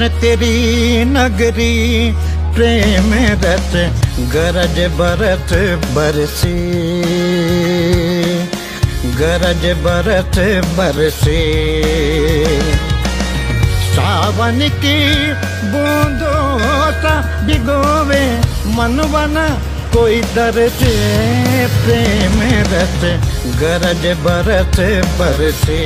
कृष्ण तेरी नगरी प्रेम रस गरज बरस बरसी। गरज बरस बरसी। सावन की बूंदों सा भिगोवे मन बना कोई दर्द प्रेम रस गरज बरस बरसे।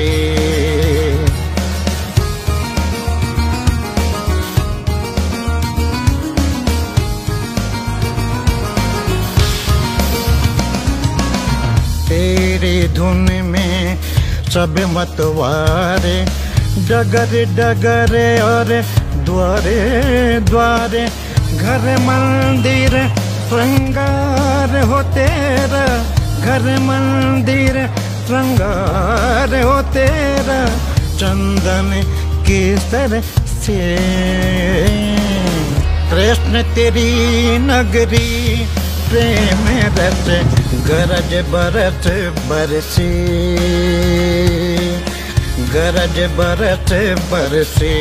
तेरी धुन में सब मतवारे डगर डगर और द्वारे द्वारे। घर मंदिर, श्रृंगार हो तेरा। घर मंदिर, श्रृंगार हो तेरा। चंदन केसर से। कृष्ण तेरी नगरी प्रेम रस गरज बरस बरसी। गरज बरस बरसी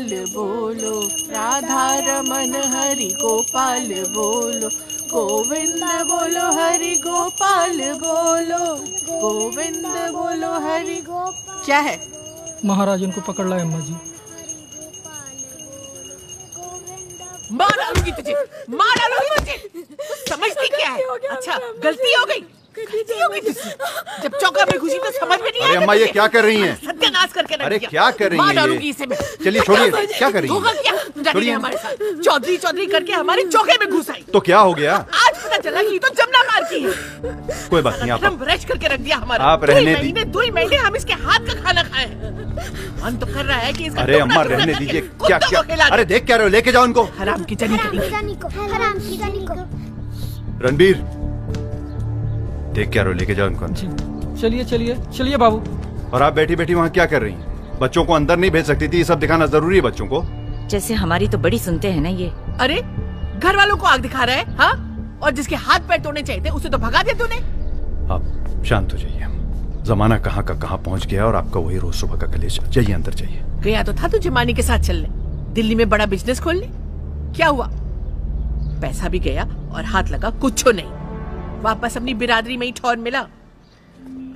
गोपाल बोलो राधा रमन हरि गोपाल बोलो गोविंद बोलो हरि गोपाल बोलो गोविंद बोलो हरि गोपाल। क्या है? महाराज उनको पकड़ लाए अम्मा जी। मार डालूँगी तुझे मार डालूँगी तुझे। समझती क्या है? अच्छा गलती हो गई। हो जब चौका में घुसी तो समझ में नहीं अरे अम्मा ये क्या कर रही हैं? सत्यानाश करके अरे क्या कर रही हैं ये? डालूँगी इसे मैं। चलिए छोड़िए क्या कर रही हैं? छोड़िए। हमारे साथ। चौधरी चौधरी करके हमारे चौके में घुस आई। तो क्या हो गया? आज पता चला कि ये तो जमुना मार की है। कोई बात नहीं आप ब्रश करके रख दिया हमारा। आप रहने दी- महीने दो ही महीने हम इसके हाथ का खाना खाए। मन तो कर रहा है कि अरे अम्मा रहने दीजिए। क्या क्या अरे देख क्या रहे हो लेके जाओ उनको हराम की जनी करेंगे रणबीर देख क्या हो लेके जाओ उनको जी। चलिए चलिए चलिए बाबू। और आप बैठी बैठी वहाँ क्या कर रही हैं? बच्चों को अंदर नहीं भेज सकती थी ये सब दिखाना ज़रूरी है बच्चों को। जैसे हमारी तो बड़ी सुनते हैं ना ये। अरे घर वालों को आग दिखा रहा है हाँ? और जिसके हाथ पैर तोड़ने चाहिए थे उसे तो भगा दिया तूने। आप शांत हो जाइए। जमाना कहाँ का कहाँ पहुँच गया और आपका वही रोज सुबह का कलेश। जाइए अंदर जाइए। गया तो था तुझे मानी के साथ चलने। दिल्ली में बड़ा बिज़नेस खोलने। क्या हुआ? पैसा भी गया और हाथ लगा कुछ नहीं। वापस अपनी बिरादरी में ही ठौर मिला।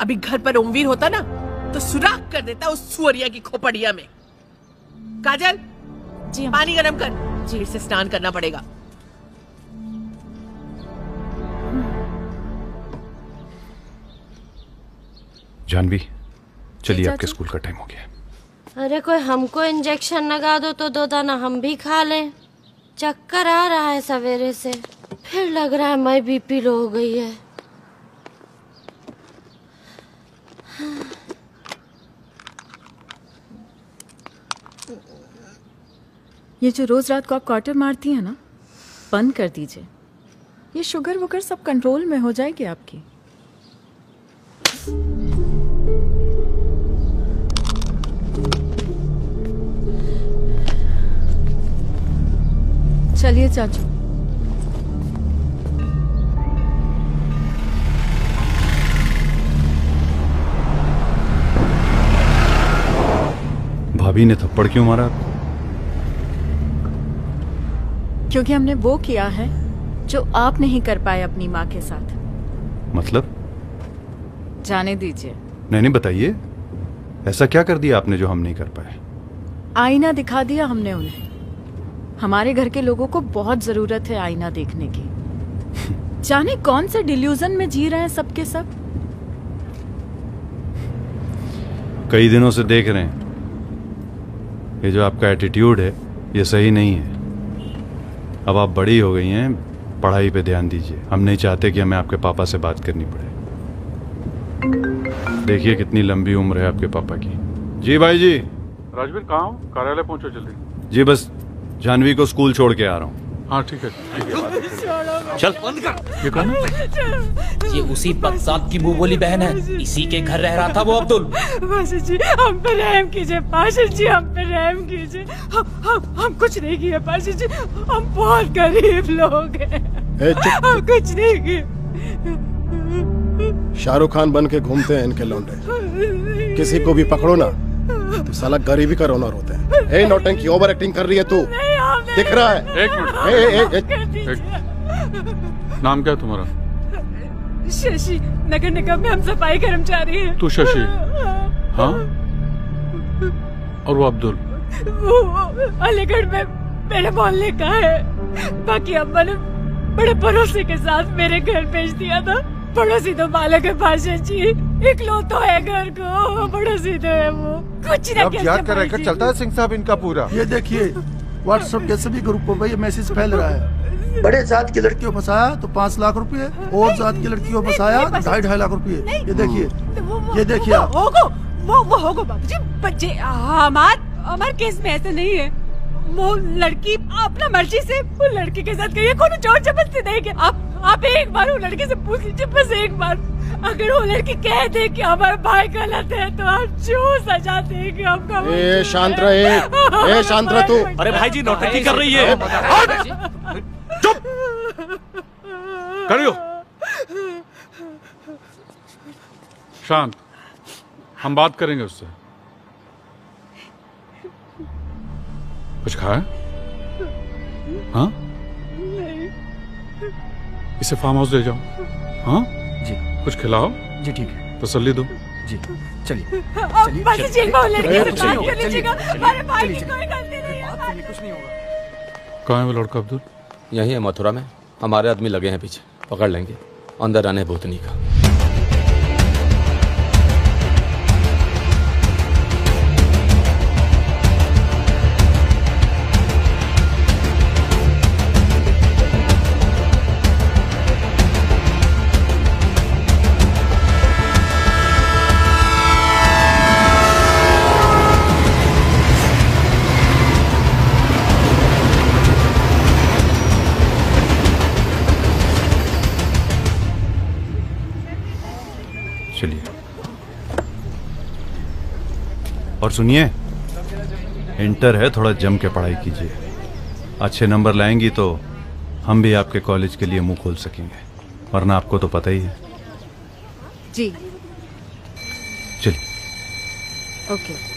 अभी घर पर ओमवीर होता ना तो सुराख कर देता उस सुअरिया की खोपड़िया में। काजल जी पानी गरम कर। जी। इसे स्नान करना पड़ेगा। जानवी चलिए आपके स्कूल का टाइम हो गया अरे कोई हमको इंजेक्शन लगा दो तो दो दाना हम भी खा लें। चक्कर आ रहा है सवेरे से। फिर लग रहा है मैं बीपी लो हो गई है। ये जो रोज रात को आप क्वार्टर मारती हैं ना, बंद कर दीजिए। ये शुगर वुगर सब कंट्रोल में हो जाएगी आपकी। चलिए चाचू। भाभी ने थप्पड़ क्यों मारा? क्योंकि हमने वो किया है जो आप नहीं कर पाए अपनी माँ के साथ। मतलब? जाने दीजिए। नहीं नहीं बताइए। ऐसा क्या कर दिया आपने जो हम नहीं कर पाए? आईना दिखा दिया हमने उन्हें। हमारे घर के लोगों को बहुत ज़रूरत है आईना देखने की। जाने कौन से डिल्यूजन में जी रहे हैं सबके सब? कई दिनों से देख रहे हैं। ये जो आपका एटीट्यूड है ये सही नहीं है। अब आप बड़ी हो गई हैं पढ़ाई पे ध्यान दीजिए। हम नहीं चाहते कि हमें आपके पापा से बात करनी पड़े। देखिए कितनी लंबी उम्र है आपके पापा की। जी भाई जी। राजवीर कहाँ हो? कार्यालय पहुंचो जल्दी। जी बस जानवी को स्कूल छोड़ के आ रहा हूँ। हाँ ठीक है। चल। बंद कर ये कौन है? ये उसी बदसात की मुँह बोली बहन है। इसी के घर रह रहा था वो अब्दुल। पाशा जी हम पे रहम कीजिए। पाशा जी हम पे रहम कीजिए। हम हम हम कुछ नहीं किए पाशा जी। हम बहुत गरीब लोग हैं। हम कुछ नहीं किए। शाहरुख खान बन के घूमते हैं इनके लौंडे। किसी को भी पकड़ो ना। तो साला गरीबी का रोना रोते हैं। ए नौटंकी ओवर एक्टिंग कर रही है तू? दिख रहा है? एक मिनट। ए, ए, ए, ए, नाम क्या है तुम्हारा? शशि नगर निगम में हम सफ़ाई कर्मचारी हैं। तू शशि? हाँ? और वो अब्दुल? वो अलीगढ़ में मेरे मोहल्ले का है। बाकी अम्मा ने बड़े भरोसे के साथ मेरे घर भेज दिया था। पड़ोसी तो मालिक है पाशा जी। इकलो तो है घर को। पड़ोसी तो है वो। कुछ ना अब याद कर रखकर चलता है सिंह साहब इनका पूरा। ये देखिए व्हाट्सएप के सभी ग्रुपों पर ये मैसेज फैल रहा है। बड़े जात की लड़कियों को फंसाया तो पाँच लाख रुपए और जात की लड़कियों को फंसाया तो ढाई ढाई लाख रुपए। ये देखिए ये देखिए वो वो होगो बाबूजी बच्चे हमार हमार केस में ऐसा नहीं है। वो लड़की अपना मर्ज़ी से वो लड़के के साथ गई है। कौन चोर ज़बरदस्ती नहीं के आप आप एक बार वो लड़के से पूछ लीजिए बस एक बार। अगर वो लड़की कह दे कि हमारा भाई गलत है तो आप जो सजा देंगे हमका वो- ए शांत रहे। ए शांत रह तू। अरे भाई जी नौटंकी कर रही है। चुप। करियो। शांत हम बात करेंगे उससे। कुछ खाया? हाँ? इसे फार्म हाउस ले जाओ। हाँ? जी। कुछ खिलाओ। जी ठीक है। तसल्ली दो। जी। चलिए। है कहाँ है वो लड़का अब्दुल? यही है मथुरा में। हमारे आदमी लगे हैं पीछे। पकड़ लेंगे। अंदर आने भूतनी का। सुनिए। इंटर है थोड़ा जम के पढ़ाई कीजिए। अच्छे नंबर लाएँगी तो हम भी आपके कॉलेज के लिए मुँह खोल सकेंगे वरना आपको तो पता ही है। जी। चलिए। Okay. Meena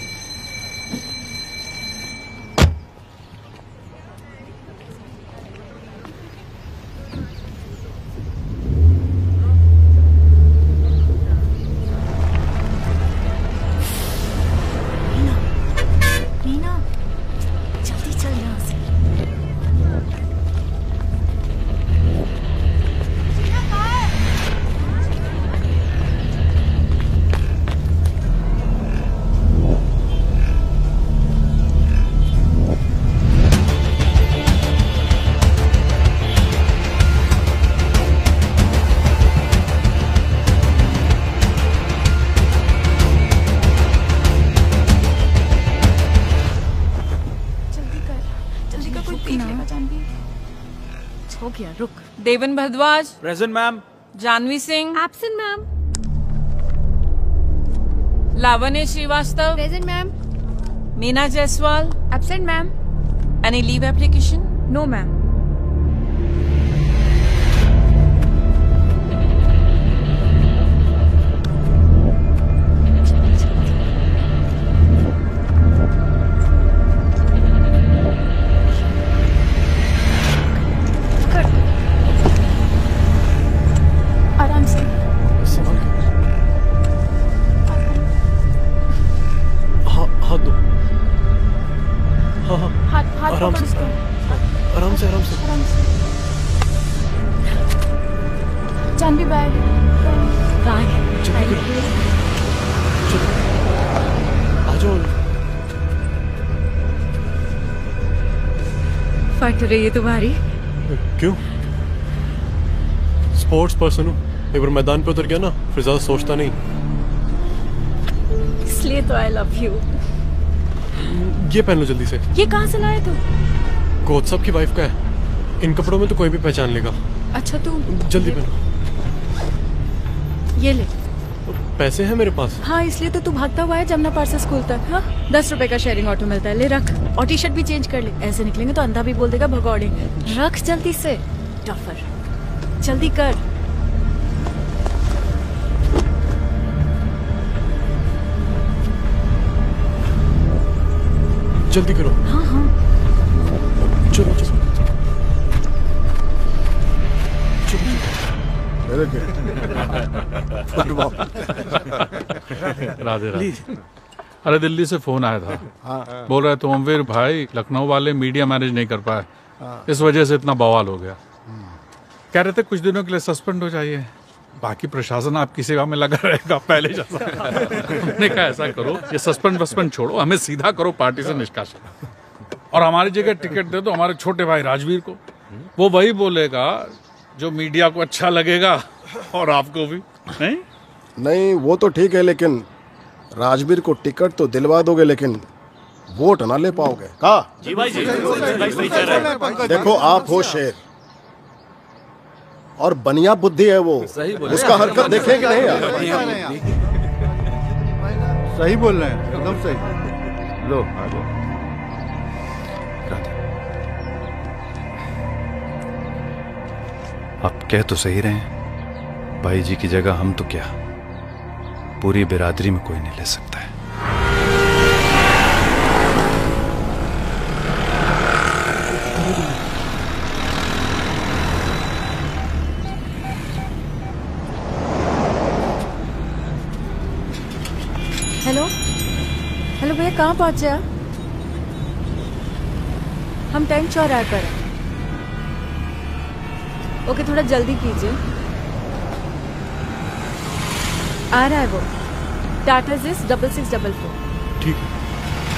Devan Bhardwaj. Present ma'am Janvi Singh. Absent ma'am Lavanya Shrivastava. Present ma'am Meena Jaiswal. Absent ma'am any leave application no ma'am फट रही है तुम्हारी? क्यों? स्पोर्ट्स पर्सन हूँ। एक बार मैदान पे उतर गया ना फिर ज़्यादा सोचता नहीं। इसलिए तो आई लव यू ये पहन लो जल्दी से। ये कहाँ से लाए तुम? साहब की वाइफ का है। इन कपड़ों में तो कोई भी पहचान लेगा। अच्छा तू जल्दी पहनो। ये ले। पैसे हैं मेरे पास? हाँ इसलिए तो तू भागता हुआ है जमुना पार से स्कूल तक हाँ? दस रुपए का शेयरिंग ऑटो मिलता है। ले रख। और टी शर्ट भी चेंज कर ले। ऐसे निकलेंगे तो अंधा भी बोल देगा भगौड़े। रख जल्दी से। टफर जल्दी कर। जल्दी करो। हाँ हाँ। चलो चलो। राधे राधे। अरे दिल्ली से फ़ोन आया था। हाँ। बोल रहे तुमवीर भाई लखनऊ वाले मीडिया मैनेज नहीं कर पाए। हाँ। इस वजह से इतना बवाल हो गया। कह रहे थे कुछ दिनों के लिए सस्पेंड हो जाइए। बाकी प्रशासन आपकी सेवा में लगा रहेगा पहले जैसा। हमने कहा ऐसा करो। ये सस्पेंड वस्पेंड छोड़ो। हमें सीधा करो पार्टी से निष्कासन। और हमारी जगह टिकट दे दो हमारे छोटे भाई राजवीर को। वो वही बोलेगा जो मीडिया को अच्छा लगेगा और आपको भी। नहीं? नहीं वो तो ठीक है लेकिन राजवीर को टिकट तो दिलवा दोगे लेकिन वोट ना ले पाओगे। कहा जी भाई जी भाई सही रहे देखो आप हो शेर। और बनिया बुद्धि है वो। उसका हरकत देखें कि नहीं यार? सही बोल रहे हैं एकदम सही। लो आप कह तो सही रहे हैं। भाई जी की जगह हम तो क्या? पूरी बिरादरी में कोई नहीं ले सकता है। हेलो? हेलो भैया, कहाँ पहुँचे आप? हम टैंक चौराहे पर हैं। ओके, थोड़ा जल्दी कीजिए। आ रहा है वो। टाटा जिस डबल सिक्स डबल फोर ठीक है।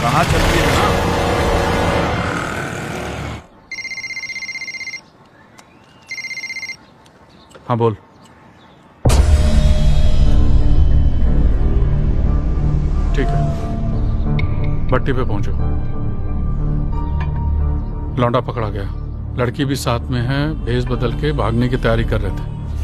कहाँ चलती है हाँ बोल। ठीक है। भट्टी पे पहुंचो। लौंडा पकड़ा गया। लड़की भी साथ में है भेस बदल के भागने की तैयारी कर रहे थे।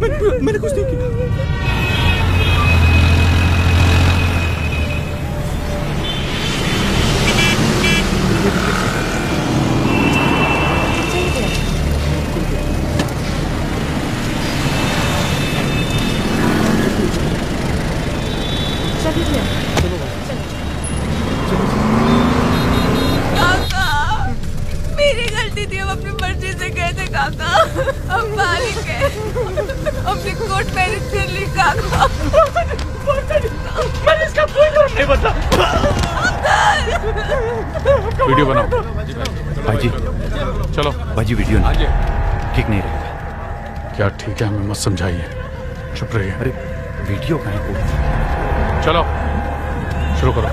मैंने मैंने कुछ नहीं किया। वीडियो बनाओ। भाई जी चलो। भाई जी वीडियो नहीं। ठीक नहीं रहेगा क्या ठीक है हमें मत समझाइए। चुप रहिए। अरे वीडियो कहाँ है? चलो। शुरू करो।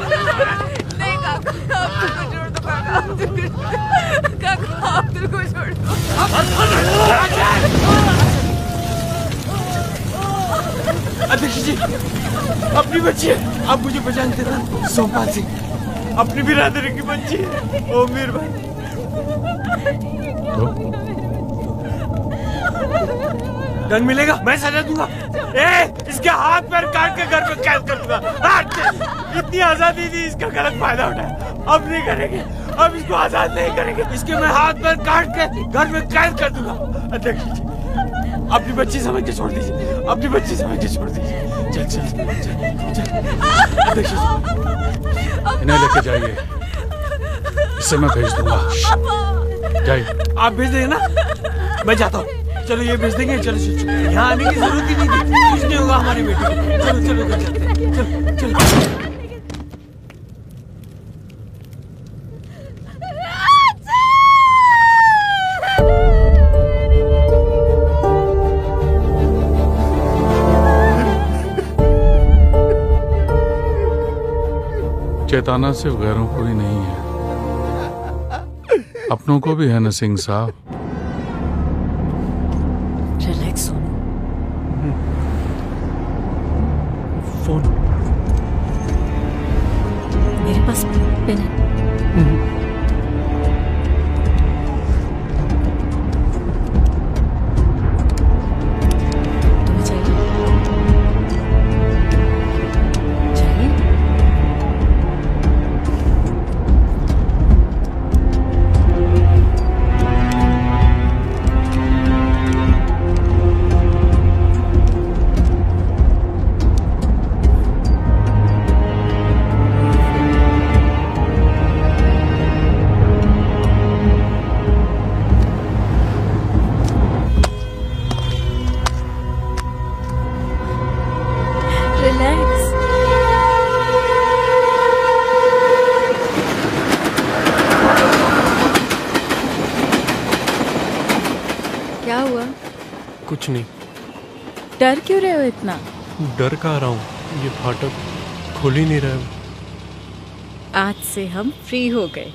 नहीं काका आप को छोड़ दो काका आप को- काका अपनी बच्ची है आप मुझे पहचानते ना सोमपाल सिंह अपनी बिरादरी की बच्ची है ओ मीर भाई दंड मिलेगा मैं सजा दूँगा ए इसके हाथ पैर काट के घर में कैद कर दूँगा! इतनी आज़ादी दी इसका गलत फ़ायदा उठाया। अब नहीं करेंगे। अब इसको आज़ाद नहीं करेंगे। इसके मैं हाथ पैर काट के घर में कैद कर दूँगा। अध्यक्ष जी अपनी बच्ची समझ के छोड़ दीजिए। अपनी बच्ची समझ के छोड़ दीजिए। चल चल चल चल अध्यक्ष जी। इन्हें लेके जाइए। इसे मैं भेज दूँगा। जाइए। आप भेज देंगे ना? मैं जाता हूँ। चलो ये भेज देंगे। चलो चलो चलो। यहाँ आने की ज़रूरत ही नहीं थी। कुछ नहीं होगा हमारी बेटी। चलो चलो चलते चलो चलो। चेताना सिर्फ़ गैरों को ही नहीं है। अपनों को भी है न सिंह साहब। डर का रहा हूँ। ये फाटक खुल ही नहीं रहा आज से हम फ्री हो गए।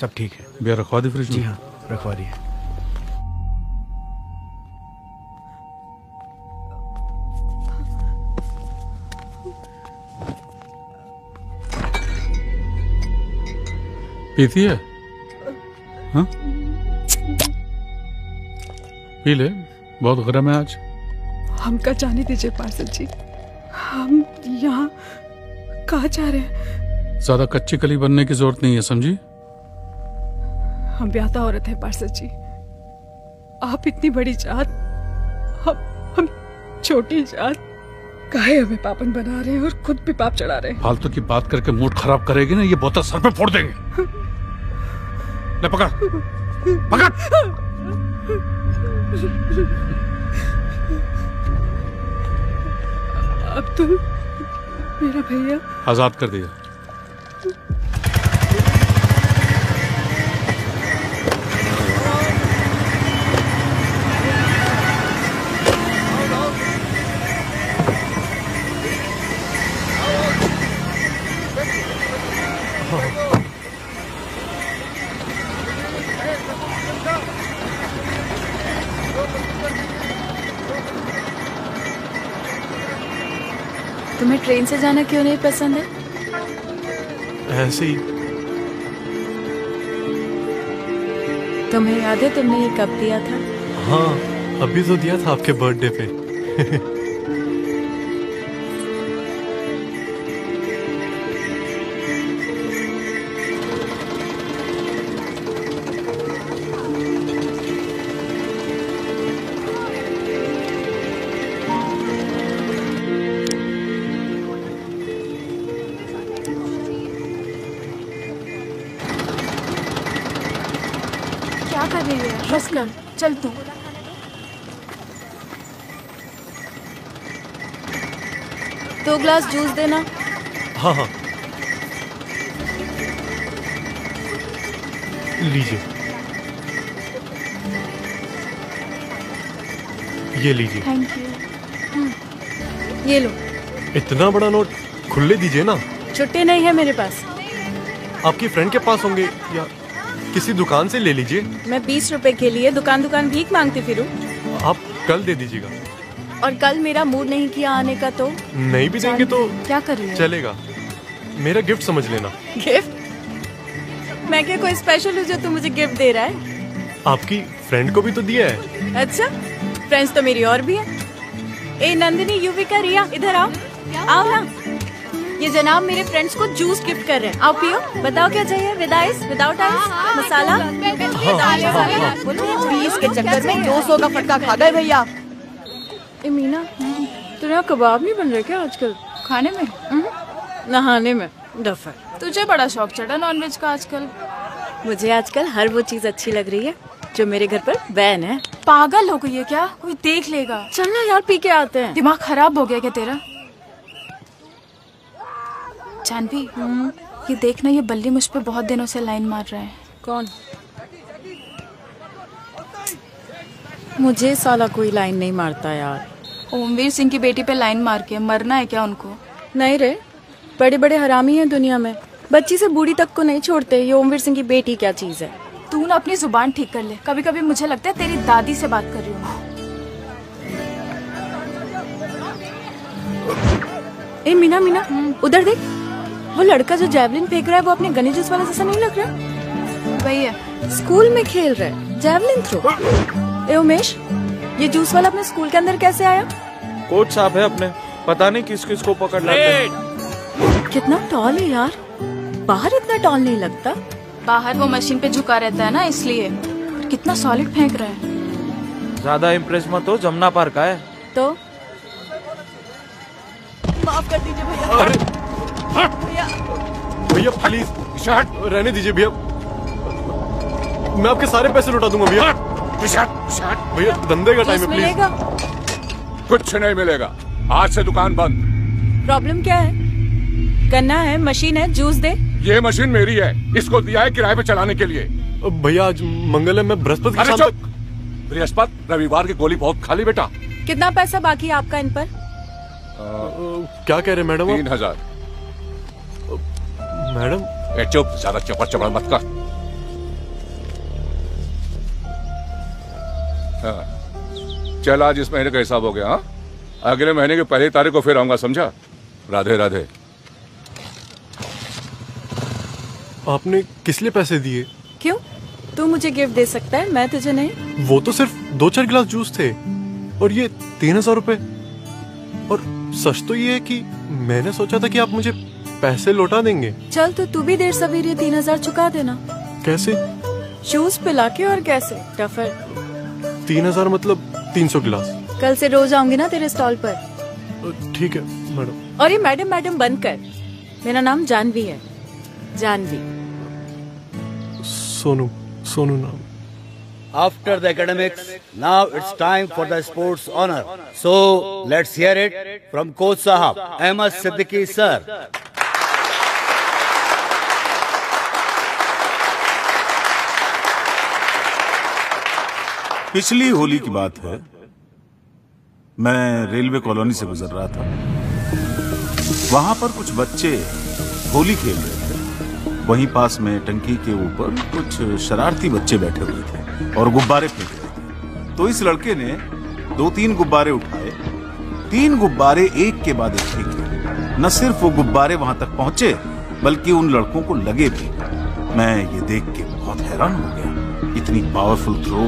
सब ठीक है। भैया रखवा दी फ्रिज जी हाँ रखवा दिए। पीती है? हाँ? पी ले बहुत गर्म है आज। हमका जाने दीजिए पार्षद जी। हम यहाँ कहा जा रहे हैं? ज़्यादा कच्ची कली बनने की ज़रूरत नहीं है समझी? हम ब्याता औरत है पार्षद जी। आप इतनी बड़ी जात हम हम छोटी जात काहे हमें पापन बना रहे हैं और खुद भी पाप चढ़ा रहे हैं? फालतू की बात करके मूड खराब करेगी ना ये बोतल सर पे फोड़ देंगे। ले पकड़ पकड़। अब्दुल मेरा भैया आज़ाद कर दिया। ट्रेन से जाना क्यों नहीं पसंद है? ऐसे ही। तुम्हें याद है तुमने ये कब दिया था? हाँ अभी तो दिया था आपके बर्थडे पे। ग्लास जूस देना। हाँ हाँ। लीजिए। ये लीजिए। थैंक यू ये लो। इतना बड़ा नोट खुले दीजिए ना। छुट्टी नहीं है मेरे पास। आपकी फ्रेंड के पास होंगे या किसी दुकान से ले लीजिए। मैं बीस रुपए के लिए दुकान दुकान भीख मांगती फिरूं। आप कल दे दीजिएगा। और कल मेरा मूड नहीं किया आने का तो नहीं भी देंगे तो क्या कर रही चलेगा मेरा गिफ्ट समझ लेना गिफ्ट मैं क्या कोई स्पेशल हूँ जो तू मुझे गिफ्ट दे रहा है आपकी फ्रेंड को भी तो दिया है अच्छा फ्रेंड्स तो मेरी और भी है ए नंदिनी युविका रिया इधर आओ आओ ना ये जनाब मेरे फ्रेंड्स को जूस गिफ्ट कर रहे हैं आओ पियो बताओ क्या चाहिए with ice without ice masala बीस के चक्कर में दो सौ का फटका खा गए भैया ए मीना तेरे यहाँ कबाब नहीं बन रहे क्या आजकल? खाने में? नहाने में डफर तुझे बड़ा शौक चढ़ा नॉनवेज का आजकल। मुझे आजकल हर वो चीज़ अच्छी लग रही है जो मेरे घर पर बैन है। पागल हो गई है क्या? कोई देख लेगा। चलना यार पी के आते हैं। दिमाग खराब हो गया क्या तेरा? जानवी ये देखना ये बल्ली मुझ पर बहुत दिनों से लाइन मार रहा है। कौन? मुझे साला कोई लाइन नहीं मारता यार। ओमवीर सिंह की बेटी पे लाइन मार के मरना है क्या उनको? नहीं रे बड़े बड़े हरामी हैं दुनिया में। बच्ची से बूढ़ी तक को नहीं छोड़ते ये ओमवीर सिंह की बेटी क्या चीज़ है? तू ना अपनी ज़ुबान ठीक कर ले। कभी कभी मुझे लगता है तेरी दादी से बात कर रही हूँ ए मीना मीना उधर देख। वो लड़का जो जैवलिन फेंक रहा है वो अपने गणेश जूस वाले जैसा नहीं लग रहा? वही है। स्कूल में खेल रहा है जैवलिन थ्रो। ए उमेश ये जूस वाला अपने स्कूल के अंदर कैसे आया? कोच साहब है अपने। पता नहीं किस किस को पकड़ लाते हैं। कितना टॉल है यार। बाहर इतना टॉल नहीं लगता। बाहर वो मशीन पे झुका रहता है ना इसलिए। कितना सॉलिड फेंक रहा है। ज़्यादा इम्प्रेस मत हो जमुना पार्क का है तो? माफ़ कर दीजिए भैया। भैया। भैया प्लीज़ रहने दीजिए भैया। मैं आपके सारे पैसे लौटा दूँगा भैया। भैया धंधे का टाइम है प्लीज़ मिलेगा। कुछ नहीं मिलेगा। आज से दुकान बंद। प्रॉब्लम क्या है? करना है मशीन है जूस दे। ये मशीन मेरी है। इसको दिया है किराए पे चलाने के लिए। भैया आज मंगल है मैं बृहस्पति तक। बृहस्पति रविवार की गोली बहुत खाली बेटा। कितना पैसा बाकी है आपका इन पर? क्या कह रहे मैडम तीन हज़ार। मैडम? चुप ज़्यादा चपड़ चपड़ मत कर। हाँ। चल आज इस महीने का हिसाब हो गया हाँ? अगले महीने की पहली तारीख को फिर आऊँगा समझा? राधे राधे। आपने किस लिए पैसे दिए? क्यों? तू मुझे गिफ्ट दे सकता है मैं तुझे नहीं। वो तो सिर्फ़ दो चार गिलास जूस थे और ये तीन हज़ार रूपए। और सच तो ये है कि मैंने सोचा था कि आप मुझे पैसे लौटा देंगे। चल तो तू भी देर सवेरे तीन हज़ार चुका देना। कैसे? शूज़ पिला के और कैसे? टफर। तीन हज़ार मतलब तीन सौ गिलास। कल से रोज आऊँगी ना तेरे स्टॉल पर। ठीक है मैडम। और ये मैडम मैडम बंद कर। मेरा नाम जानवी है। जानवी। सोनू सोनू नाम। After the academics now it's time for the sports honour so let's hear it from coach साहब अहमद सिद्दीकी सर पिछली होली की बात है, मैं रेलवे कॉलोनी से गुजर रहा था। वहाँ पर कुछ बच्चे होली खेल रहे थे। वहीं पास में टंकी के ऊपर कुछ शरारती बच्चे बैठे हुए थे और गुब्बारे फेंक रहे थे। तो इस लड़के ने दो तीन गुब्बारे उठाए। तीन गुब्बारे एक के बाद एक फेंके न सिर्फ़ वो गुब्बारे वहाँ तक पहुँचे, बल्कि उन लड़कों को लगे भी। मैं ये देख के बहुत हैरान हो गया। इतनी पावरफुल थ्रो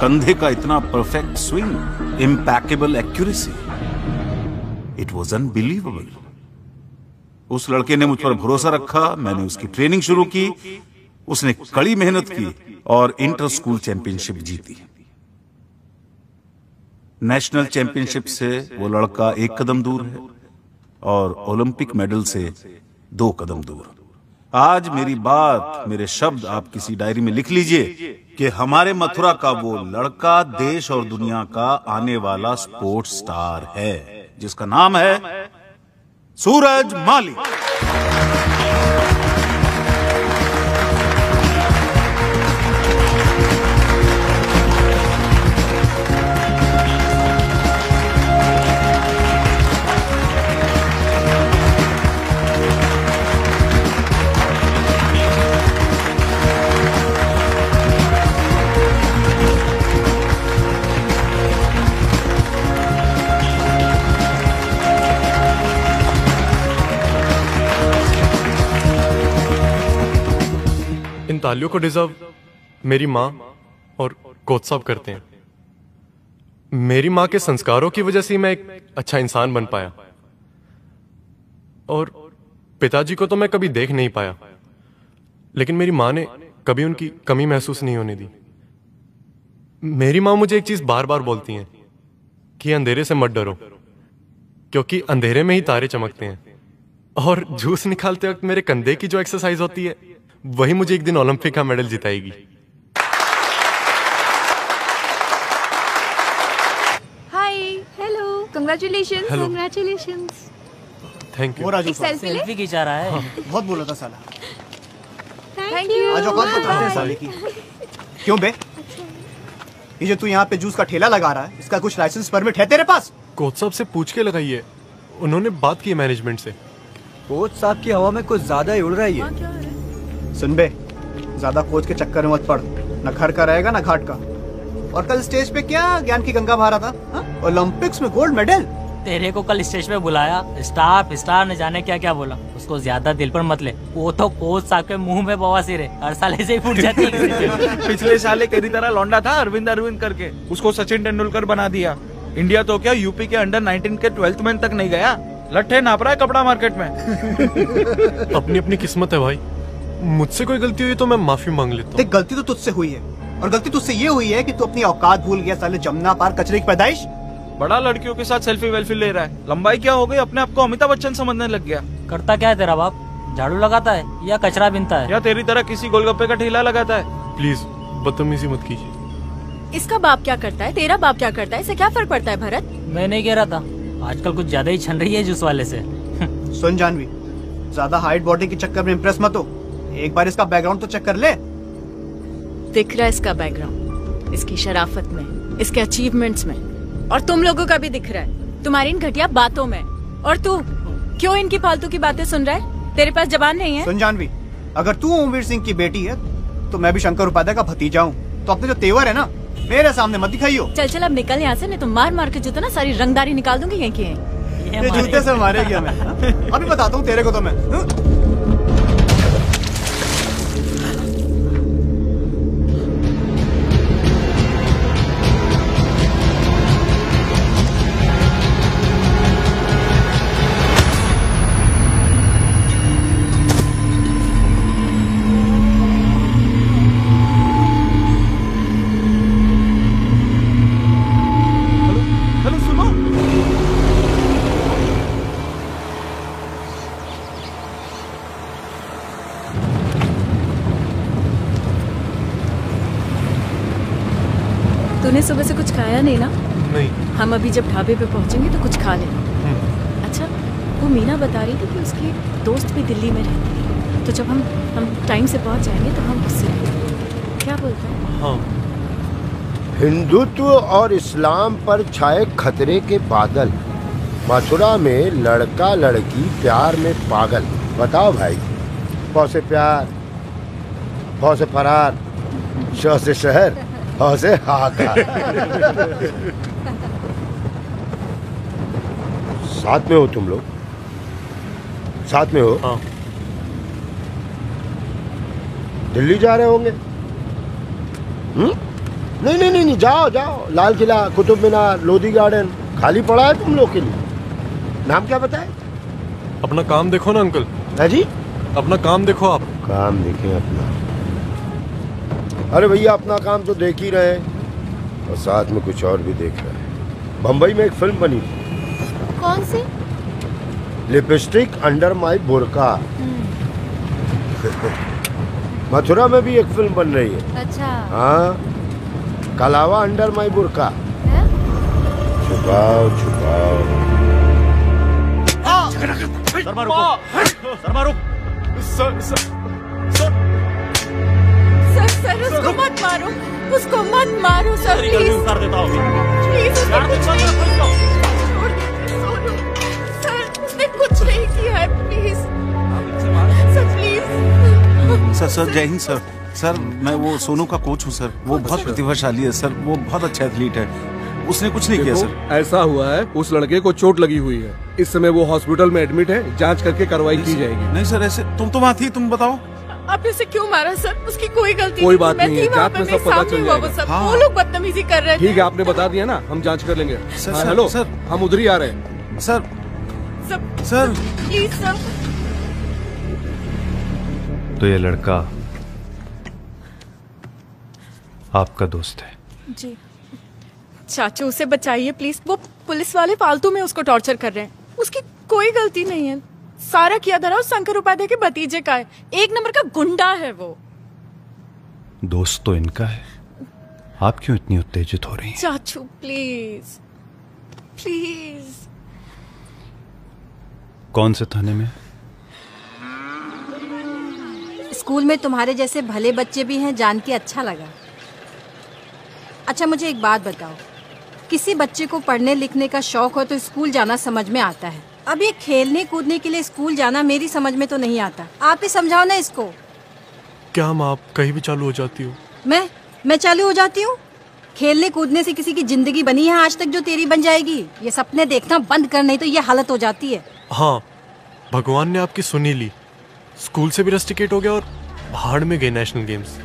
कंधे का इतना perfect swing impeccable accuracy it was unbelievable उस लड़के ने मुझ पर भरोसा रखा, मैंने उसकी ट्रेनिंग शुरू की, उसने कड़ी मेहनत की और इंटर स्कूल चैंपियनशिप जीती। नेशनल चैंपियनशिप से वो लड़का एक कदम दूर है और ओलंपिक मेडल से दो कदम दूर। आज मेरी बात, मेरे शब्द आप किसी डायरी में लिख लीजिए कि हमारे मथुरा का वो लड़का देश और दुनिया का आने वाला स्पोर्ट्स स्टार है, जिसका नाम है सूरज माली तालियों को डिजर्व मेरी माँ और साहब करते हैं। मेरी माँ के संस्कारों की वजह से मैं एक अच्छा इंसान बन पाया। और पिताजी को तो मैं कभी देख नहीं पाया। लेकिन मेरी माँ ने कभी उनकी कमी महसूस नहीं होने दी। मेरी माँ मुझे एक चीज़ बार बार बोलती हैं कि अंधेरे से मत डरो, क्योंकि अंधेरे में ही तारे चमकते हैं। और जूस निकालते वक्त मेरे कंधे की जो एक्सरसाइज होती है वही मुझे एक दिन ओलंपिक का medal जिताएगी। Hi hello congratulation Hello. Congratulation thank एक सेल्फी ले? सेल्फी खिंचा रहा है। बहुत बोला था साला। थैंक यू आज औकात बताते हैं साले की। क्यों बे? ये जो तू यहाँ पे जूस का ठेला लगा रहा है इसका कुछ लाइसेंस परमिट है तेरे पास? कोच साहब से पूछ के लगाइए। उन्होंने बात की मैनेजमेंट से। कोच साहब की हवा में कुछ ज़्यादा ही उड़ रहा है। ये सुन बे ज़्यादा कोच के चक्कर में मत पड़। न घर का रहेगा न घाट का। और कल स्टेज पे क्या ज्ञान की गंगा बहा था हाँ? ओलंपिक्स में गोल्ड मेडल। तेरे को कल स्टेज पे बुलाया स्टाफ स्टार ने जाने क्या क्या बोला? उसको ज़्यादा दिल पर मत ले। वो तो कोच साहब के मुँह में बवासीर है। हर साल ऐसे ही फूट जाती है पिछले साल एक तरह लौंडा था अरविंद अरविंद करके। उसको सचिन तेंदुलकर बना दिया। इंडिया तो क्या यूपी के अंडर 19 के ट्वेल्थ मैन तक नहीं गया? लट्ठे नाप रहा है कपड़ा मार्केट में। अपनी अपनी किस्मत है भाई। मुझसे कोई गलती हुई तो मैं माफ़ी मांग लेता देख गलती तो तुझसे हुई है। और गलती तुझसे ये हुई है कि तू अपनी औकात भूल गया साले जमुना पार कचरे की पैदाइश। बड़ा लड़कियों के साथ सेल्फी वेल्फी ले रहा है। लंबाई क्या हो गई? अपने आप को अमिताभ बच्चन समझने लग गया। करता क्या है तेरा बाप? झाड़ू लगाता है या कचरा बिनता है? या तेरी तरह किसी गोलगप्पे का ठेला लगाता है? प्लीज़ बदतमीजी मत कीजिए। इसका बाप क्या करता है? तेरा बाप क्या करता है? इससे क्या फ़र्क पड़ता है भरत? मैं नहीं कह रहा था। आजकल कुछ ज़्यादा ही छन रही है जूस वाले से। सुन जानवी ज़्यादा हाइट बॉडी के चक्कर में इम्प्रेस मत हो। एक बार इसका बैकग्राउंड तो चेक कर ले। दिख रहा है इसका बैकग्राउंड इसकी शराफत में इसके अचीवमेंट्स में। और तुम लोगों का भी दिख रहा है। तुम्हारी इन घटिया बातों में। और तू क्यों इनकी फालतू की बातें सुन रहा है? तेरे पास जबान नहीं है? सुन जानवी अगर तू ओमवीर सिंह की बेटी है तो मैं भी शंकर उपाध्याय का भतीजा हूँ। तो अपने जो तेवर है ना मेरे सामने मत दिखाइयो। चल चल अब निकल यहाँ से नहीं तो मार मार के जूते ना सारी रंगदारी निकाल दूँगी यहीं की जूते से मारेगी हमें हाँ? अभी बताता हूँ तेरे को तो मैं सुबह से कुछ खाया नहीं ना? नहीं। हम अभी जब ढाबे पे पहुँचेंगे तो कुछ खा लेना अच्छा वो मीना बता रही थी कि उसकी दोस्त भी दिल्ली में रहती है। तो जब हम हम टाइम से पहुँच जाएँगे तो हम उससे क्या बोलता है? हाँ। हिंदुत्व और इस्लाम पर छाए खतरे के बादल। मथुरा में लड़का लड़की प्यार में पागल। बताओ भाई प से प्यार फ से फरार श से शहर। ह से साथ में हो तुम लोग? साथ में हो? हाँ। दिल्ली जा रहे होंगे? हम्म? नहीं नहीं नहीं नहीं जाओ जाओ। लाल किला कुतुब मीनार लोधी गार्डन खाली पड़ा है तुम लोग के लिए। नाम क्या बताए? अपना काम देखो ना अंकल। है जी? अपना काम देखो आप। काम देखें अपना। अरे भैया अपना काम तो देख ही रहे और साथ में कुछ और भी देख रहे हैं। बम्बई में एक फ़िल्म बनी थी। कौन सी? लिपस्टिक अंडर माई बुरका। मथुरा में भी एक फ़िल्म बन रही है। अच्छा। हाँ। कलावा अंडर माई बुरका। छुपाओ छुपाओ। शर्मा रुको। शर्मा रुक। Sir sir. उसको मत मारो। उसको मत मारो सर प्लीज़ उतार देता हूँ प्लीज़ उसने यार, कुछ नहीं मत किया। सोनू सर। उसने कुछ नहीं किया है please sir please sir sir जय हिंद सर। सर मैं वो सोनू का कोच हूँ सर। वो बहुत प्रतिभाशाली है सर। वो बहुत अच्छा एथलीट है। उसने कुछ नहीं किया सर। ऐसा हुआ है उस लड़के को चोट लगी हुई है। इस समय वो हॉस्पिटल में एडमिट है जाँच करके कार्रवाई की जाएगी। नहीं सर ऐसे तुम तो वहाँ थी तुम बताओ। आपने उसे क्यों मारा सर? उसकी कोई गलती कोई बात नहीं है, जाँच में सब पता चल जाएगा। हाँ। वो लोग बदतमीजी कर रहे थे। ठीक है आपने बता दिया ना हम जाँच कर लेंगे। सर, हाँ, हेलो। सर। हम उधर ही आ रहे हैं। सर। सब सर। Please sir. तो ये लड़का आपका दोस्त है। जी। चाचू उसे बचाइए प्लीज़। वो पुलिस वाले फालतू में उसको टॉर्चर कर रहे हैं। उसकी कोई गलती नहीं है। सारा किया धरा शंकर उपाध्याय के भतीजे का है। एक नंबर का गुंडा है वो। दोस्त तो इनका है। आप क्यों इतनी उत्तेजित हो रही हैं? चाचू प्लीज़ प्लीज़ कौन से थाने में? स्कूल में तुम्हारे जैसे भले बच्चे भी हैं जान के अच्छा लगा। अच्छा मुझे एक बात बताओ। किसी बच्चे को पढ़ने लिखने का शौक हो तो स्कूल जाना समझ में आता है। अब ये खेलने कूदने के लिए स्कूल जाना मेरी समझ में तो नहीं आता। आप ही समझाओ ना इसको। क्या हम आप कहीं भी चालू हो जाती हो? मैं? मैं चालू हो जाती हूँ? खेलने कूदने से किसी की ज़िंदगी बनी है आज तक जो तेरी बन जाएगी? ये सपने देखना बंद कर नहीं तो ये हालत हो जाती है। हाँ भगवान ने आपकी सुनी ली। स्कूल से भी रस्टिकेट हो गया और भाड़ में गए नेशनल गेम्स।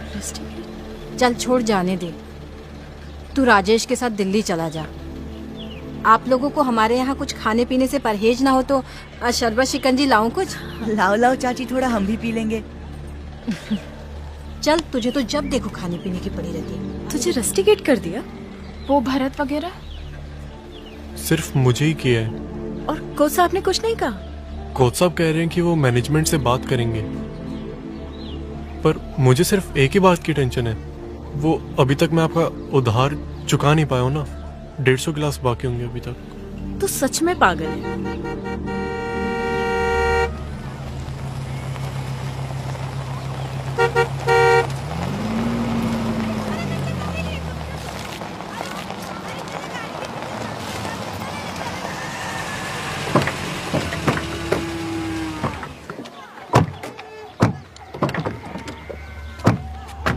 चल छोड़ जाने दे। तू राजेश के साथ दिल्ली चला जा। आप लोगों को हमारे यहाँ कुछ खाने पीने से परहेज ना हो तो शरबत शिकंजी लाऊं कुछ? लाओ लाओ चाची थोड़ा हम भी पी लेंगे। चल तुझे तो जब देखो खाने पीने की पड़ी रहती है। तुझे रस्टिकेट कर दिया? वो भरत वगैरह? सिर्फ़ मुझे ही किया है। और कोच साहब ने कुछ नहीं कहा? कोच साहब कह रहे हैं कि वो मैनेजमेंट से बात करेंगे। पर मुझे सिर्फ़ एक ही बात की टेंशन है। वो अभी तक मैं आपका उधार चुका नहीं पाया हूँ ना। डेढ़ सौ गिलास बाकी होंगे अभी तक। तो सच में पागल है।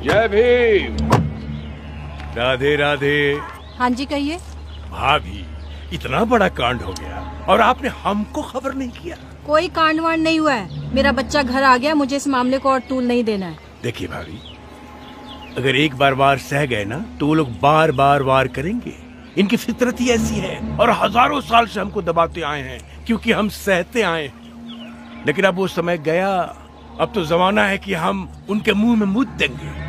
जय भीम। राधे राधे। हाँ जी कहिए। भाभी इतना बड़ा कांड हो गया और आपने हमको खबर नहीं किया। कोई कांड वांड नहीं हुआ है। मेरा बच्चा घर आ गया मुझे इस मामले को और तूल नहीं देना है। देखिए भाभी अगर एक बार वार सह गए ना तो वो लोग बार बार वार करेंगे। इनकी फितरत ही ऐसी है और हज़ारों साल से हमको दबाते आए हैं क्योंकि हम सहते आए हैं। लेकिन अब वो समय गया अब तो जमाना है कि हम उनके मुँह में मुद देंगे।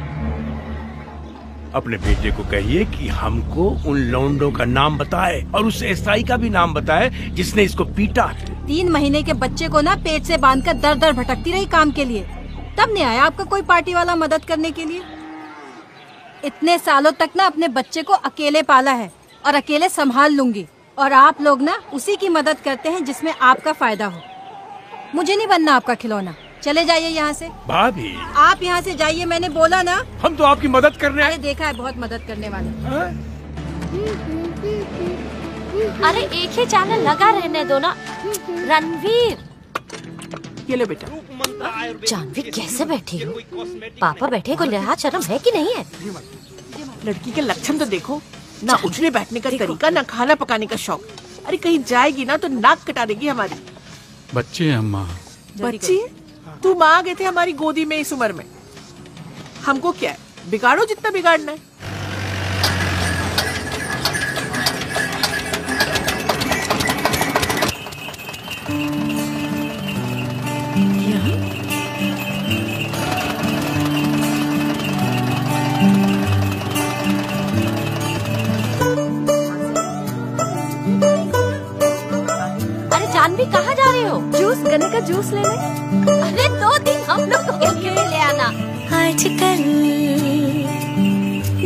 अपने बेटे को कहिए कि हमको उन लौंडों का नाम बताए और उस एसआई का भी नाम बताए जिसने इसको पीटा है। तीन महीने के बच्चे को ना पेट से बांधकर दर दर भटकती रही काम के लिए। तब नहीं आया आपका कोई पार्टी वाला मदद करने के लिए? इतने सालों तक ना अपने बच्चे को अकेले पाला है और अकेले संभाल लूँगी और आप लोग ना उसी की मदद करते हैं जिसमें आपका फ़ायदा हो। मुझे नहीं बनना आपका खिलौना। चले जाइए यहाँ से। भाभी। आप यहाँ से जाइए मैंने बोला ना। हम तो आपकी मदद करने अरे देखा है बहुत मदद करने वाले। अरे एक ही चैनल लगा रहने दो ना। रणवीर। ये लो बेटा। जानवी कैसे बैठी हो? पापा बैठे को लिहाज शर्म है कि नहीं है? लड़की के लक्षण तो देखो। ना उठने बैठने का तरीका ना खाना पकाने का शौक। अरे कहीं जाएगी ना तो नाक कटा देगी हमारी। बच्चे अम्मा। बच्ची तू माँ गए थे हमारी गोदी में इस उम्र में। हमको क्या है? बिगाड़ो जितना बिगाड़ना है। अरे जानवी कहाँ जा रहे हो? जूस गन्ने का जूस लेने। को ले आना। आजकल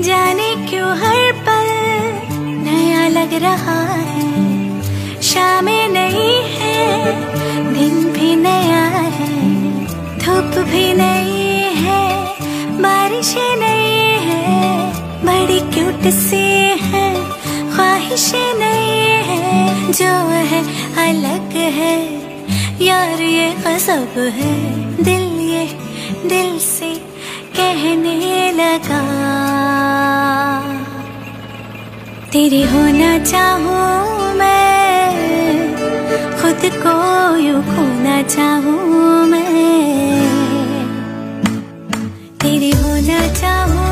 जाने क्यों हर पल नया लग रहा है? शामें नहीं है, दिन भी नया है, धूप भी नहीं है, बारिशें नहीं है, बड़ी क्यूट सी है, ख्वाहिशें नहीं है, जो है अलग है, यार ये गजब है, दिल दिल से कहने लगा, तेरी होना चाहूँ मैं, खुद को यूँ खोना चाहूँ मैं। तेरी होना चाहूँ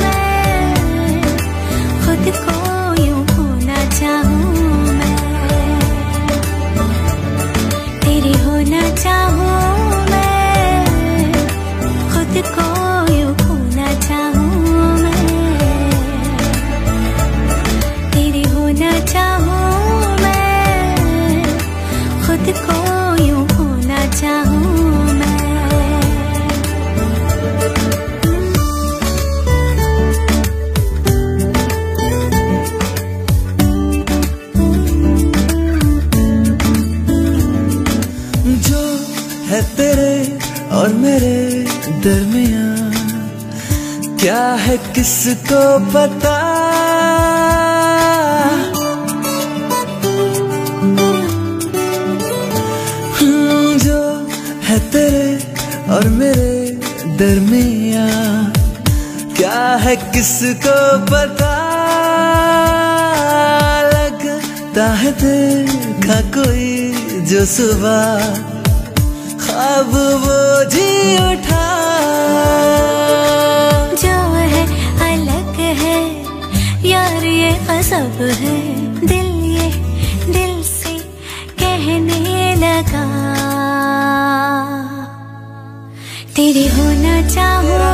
मैं, खुद को चाहूँ मैं। तेरी होना चाहूँ क्या है किसको पता? हम्म, जो है तेरे और मेरे दरमिया क्या है किसको पता? लगता है देखा कोई जो सुबह ख्वाब वो जी उठा गजब है दिल ये दिल से कहने लगा। तेरे होना चाहूँ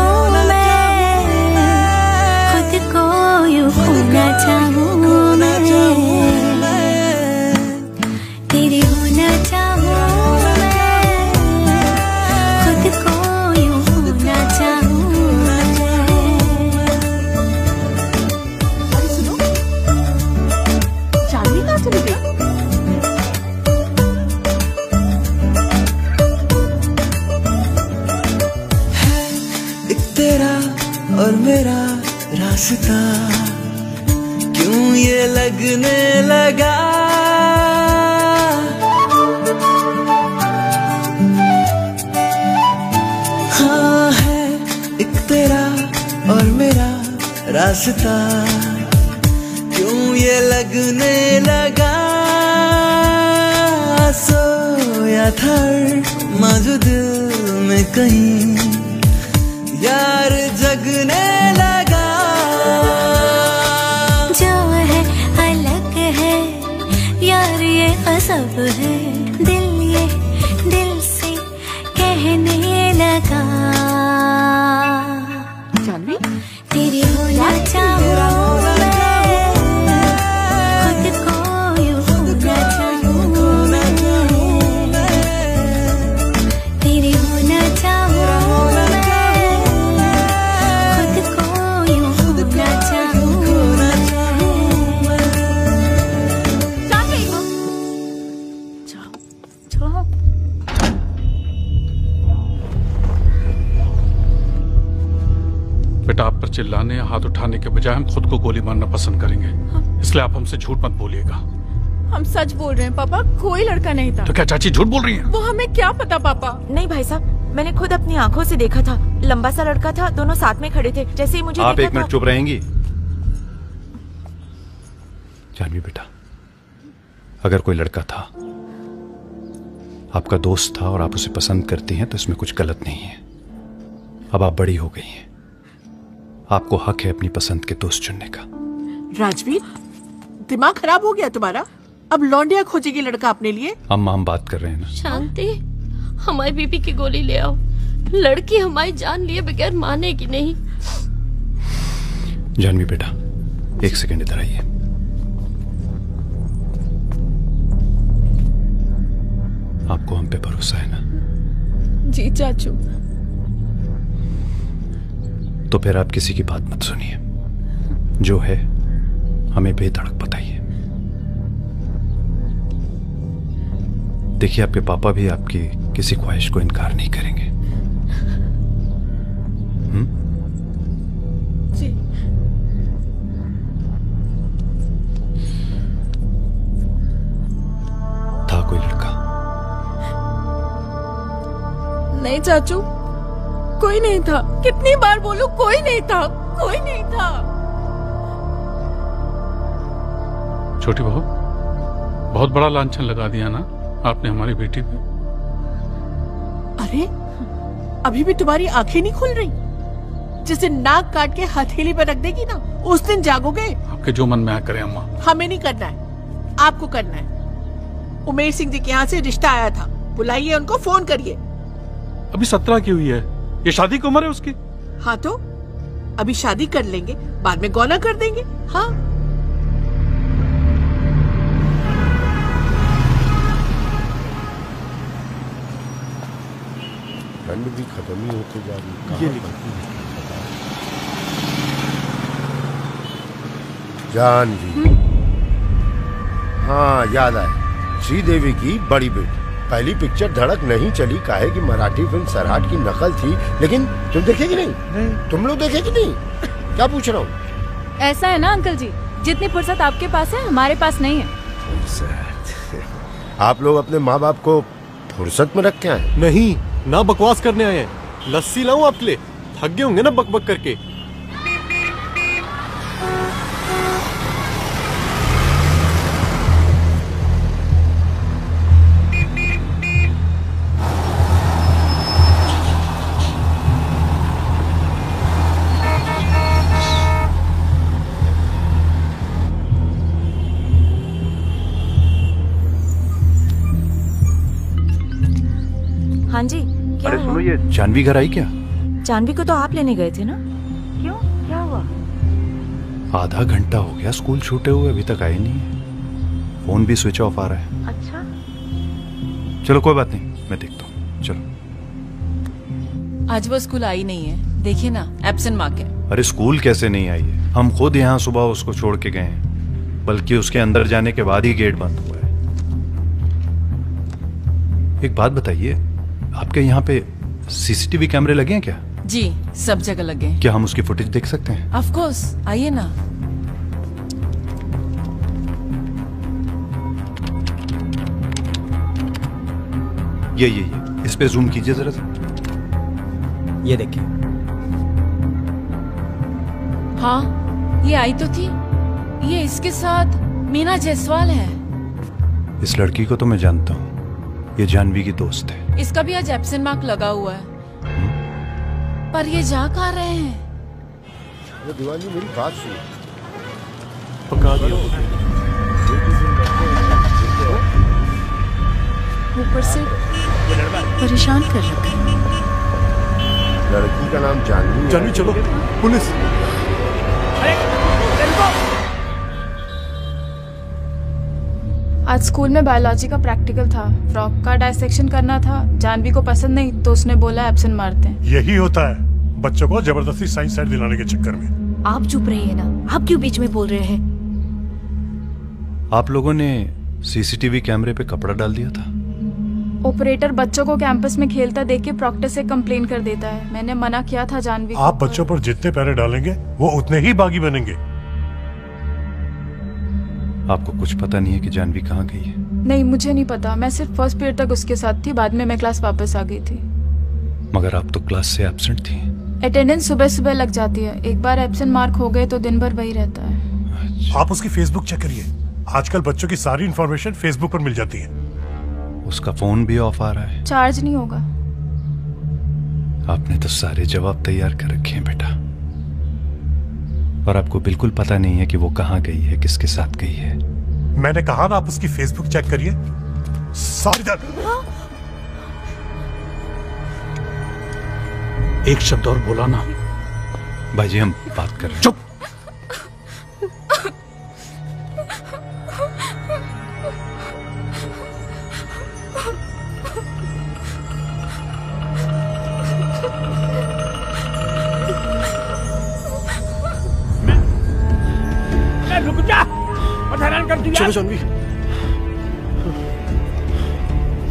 रास्ता क्यों ये लगने लगा? सोया था मजूद में कहीं। चिल्लाने या हाथ उठाने के बजाय हम खुद को गोली मारना पसंद करेंगे। इसलिए आप हमसे झूठ मत बोलिएगा। हम सच बोल रहे हैं पापा। कोई लड़का नहीं था। तो क्या चाची झूठ बोल रही हैं? वो हमें क्या पता पापा? नहीं भाई साहब मैंने खुद अपनी आँखों से देखा था। लंबा सा लड़का था दोनों साथ में खड़े थे। जैसे ही मुझे आप एक मिनट चुप रहेंगी। जानवी बेटा अगर कोई लड़का था आपका दोस्त था और आप उसे पसंद करती हैं तो इसमें कुछ गलत नहीं है। अब आप बड़ी हो गई हैं। आपको हक है अपनी पसंद के दोस्त चुनने का। राजवीर दिमाग खराब हो गया तुम्हारा? अब लौंडिया खोजेगी लड़का अपने लिए। अम्मा हम बात कर रहे हैं ना। शांति हमारी बीबी की गोली ले आओ। लड़की हमारी जान लिए बगैर मानेगी नहीं। जानवी बेटा एक सेकंड इधर आइए। आपको हम पे भरोसा है ना? जी चाचू। तो फिर आप किसी की बात मत सुनिए। जो है हमें बेधड़क बताइए। देखिए आपके पापा भी आपकी किसी ख्वाहिश को इनकार नहीं करेंगे। जी। था कोई लड़का? नहीं चाचू। कोई नहीं था। कितनी बार बोलूँ कोई नहीं था। कोई नहीं था। छोटी बहू बहुत बड़ा लांछन लगा दिया ना आपने हमारी बेटी पे। अरे अभी भी तुम्हारी आँखें नहीं खुल रही? जिसे नाक काट के हथेली पर रख देगी ना उस दिन जागोगे? आपके जो मन में आ करें अम्मा। हमें नहीं करना है। आपको करना है। उमेश सिंह जी के यहाँ से रिश्ता आया था। बुलाइए उनको फ़ोन करिए। अभी सत्रह की हुई है। ये शादी की उम्र है उसकी? हाँ तो अभी शादी कर लेंगे बाद में गौना कर देंगे हाँ। ठंड भी खत्म ही होते जा रही है। ये है? जान जी। हाँ याद आए श्रीदेवी की बड़ी बेटी। पहली पिक्चर धड़क नहीं चली। काहे कि मराठी फ़िल्म सराट की नकल थी लेकिन तुम देखे कि नहीं, नहीं। तुम लोग देखे कि नहीं? क्या पूछ रहा हूँ? ऐसा है ना अंकल जी? जितनी फुर्सत आपके पास है हमारे पास नहीं है। आप लोग अपने माँ बाप को फुर्सत में रख के आए नहीं ना बकवास करने आए हैं। लस्सी लाऊं आपके लिए? थक गए होंगे ना बक बक करके। जानवी घर आई क्या? जानवी को तो आप लेने गए थे ना? क्यों? क्या हुआ? आधा घंटा हो गया स्कूल छूटे हुए अभी तक आए नहीं है। फ़ोन भी स्विच ऑफ़ आ रहा है। अच्छा। चलो कोई बात नहीं मैं देखता हूँ। चलो। आज वो स्कूल आई नहीं है। देखिए ना एब्सेंट मार्क है। अरे स्कूल कैसे नहीं आई है? हम खुद यहाँ सुबह उसको छोड़ के गए हैं बल्कि उसके अंदर जाने के बाद ही गेट बंद हुआ है। एक बात बताइए आपके यहाँ पे सीसीटीवी कैमरे लगे हैं क्या? जी सब जगह लगे हैं। क्या हम उसकी फुटेज देख सकते हैं? ऑफ़ कोर्स आइए ना। ये ये ये इस पे जूम कीजिए जरा सा। ये देखिए। हाँ ये आई तो थी। ये इसके साथ मीना जायसवाल है। इस लड़की को तो मैं जानता हूँ। ये जानवी की दोस्त है। इसका भी आज एब्सेंट मार्क लगा हुआ है। पर ये जा कहाँ रहे हैं? अरे दीवानी मेरी बात सुनो। पका दिया ऊपर से परेशान कर रखा है। लड़की का नाम जानवी। जानवी चलो पुलिस। आज स्कूल में बायोलॉजी का प्रैक्टिकल था। फ्रॉक का डायसेक्शन करना था। जानवी को पसंद नहीं तो उसने बोला एब्सेंट मारते हैं। यही होता है। बच्चों को ज़बरदस्ती साइंस साइड दिलाने के चक्कर में। आप चुप रहिए ना। आप क्यों बीच में बोल रहे हैं? आप लोगों ने सीसीटीवी कैमरे पे कपड़ा डाल दिया था? ऑपरेटर बच्चों को कैंपस में खेलता देख के प्रॉक्टर से कंप्लेन कर देता है। मैंने मना किया था जानवी आप बच्चों पर जितने पैरे डालेंगे वो उतने ही बागी बनेंगे। आपको कुछ पता नहीं है कि जानवी कहाँ गई है। नहीं मुझे नहीं पता। मैं सिर्फ़ फ़र्स्ट पीरियड तक उसके साथ थी। बाद में मैं क्लास वापस आ गई थी। मगर आप तो क्लास से एब्सेंट थी। अटेंडेंस सुबह सुबह लग जाती है। एक बार एब्सेंट मार्क हो गए तो दिन भर वही रहता है। आप उसकी फेसबुक चेक करिए। आजकल बच्चों की सारी इन्फॉर्मेशन फेसबुक पर मिल जाती है। उसका फ़ोन भी ऑफ़ आ रहा है। चार्ज नहीं होगा। आपने तो सारे जवाब तैयार कर रखे हैं बेटा। और आपको बिल्कुल पता नहीं है कि वो कहाँ गई है किसके साथ गई है। मैंने कहा ना आप उसकी फेसबुक चेक करिए। एक शब्द और बोला ना। भाई जी हम बात कर रहे हैं। चुप। कर तू यार। चलो जानवी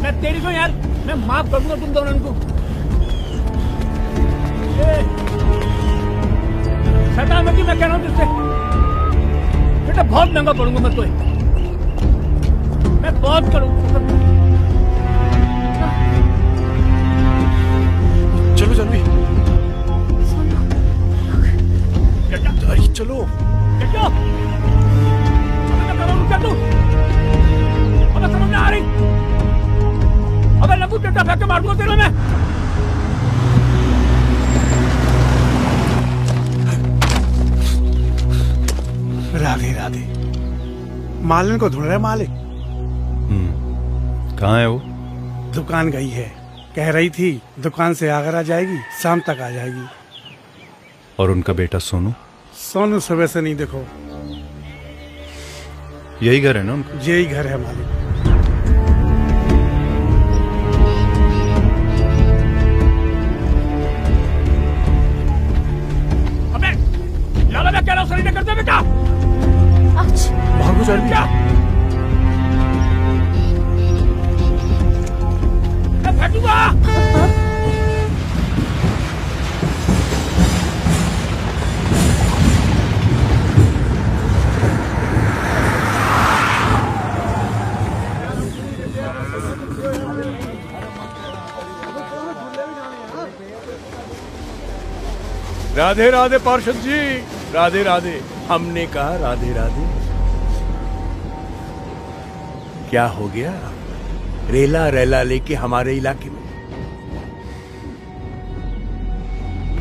मैं तेरी को यार मैं माफ़ कर दूँगा तुम दोनों को मत मैं कह रहा हूँ तुझसे? बेटा बहुत महँगा पड़ूँगा मैं तुझे। मैं बहुत करूँगा। चलो जानवी चलो। चलो। तू। अबे समझ में आ रही। अबे लघु डंडा फेंक के मार दूँगा तेरे मैं। राधे राधे। मालन को ढूंढ रहे मालिक? कहाँ है वो? दुकान गई है। कह रही थी दुकान से आगरा जाएगी शाम तक आ जाएगी। और उनका बेटा सोनू? सोनू सुबह से नहीं देखो। यही घर है ना उनका? यही घर है मालिक। जानवी क्या? मैं राधे राधे पार्षद जी। राधे राधे हमने कहा राधे राधे। क्या हो गया? रेला रेला लेके हमारे इलाके में।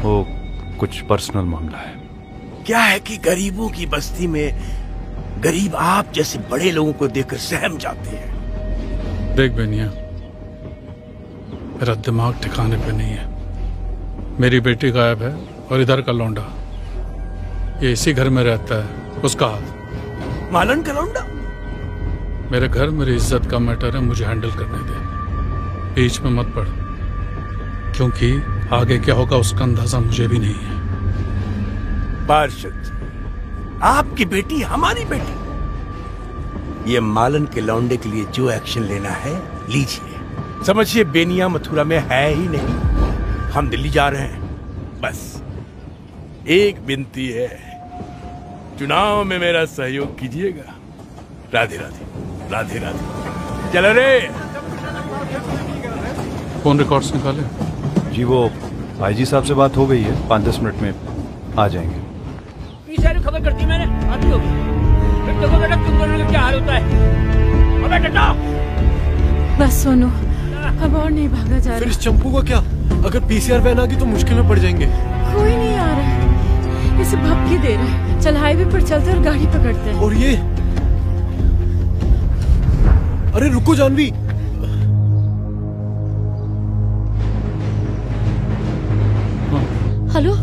वो कुछ पर्सनल मामला है। क्या है कि गरीबों की बस्ती में गरीब आप जैसे बड़े लोगों को देखकर सहम जाते हैं? देख बनिया मेरा दिमाग ठिकाने पे नहीं है। मेरी बेटी गायब है। और इधर का लौंडा। ये इसी घर में रहता है। उसका हाथ मालन का लौंडा? मेरे घर मेरी इज़्ज़त का मैटर है मुझे हैंडल करने दे। बीच में मत पड़। क्योंकि आगे क्या होगा उसका अंदाज़ा मुझे भी नहीं है। पार्षद आपकी बेटी हमारी बेटी। ये मालन के लौंडे के लिए जो एक्शन लेना है लीजिए। समझिए बेनिया मथुरा में है ही नहीं। हम दिल्ली जा रहे हैं। बस। एक विनती है। चुनाव में मेरा सहयोग कीजिएगा। राधे राधे राधे राधे। चलो रे। फ़ोन रिकॉर्ड्स निकाले। जी वो आईजी साहब से बात हो गई है। पाँच दस मिनट में आ जाएँगे। खबर करती मैंने। आती होगी फिर देखो बेटा तुम दोनों का क्या हाल होता है? अबे बस सोनू अब और नहीं भागा जा रहा। फिर इस चंपू का क्या? अगर पीसीआर वैन आ गई तो मुश्किल में पड़ जाएँगे। कोई नहीं है इसे भपकी दे रहा है। चल हाईवे पर चलते और गाड़ी पकड़ते हैं। और ये? अरे रुको जानवी। हेलो?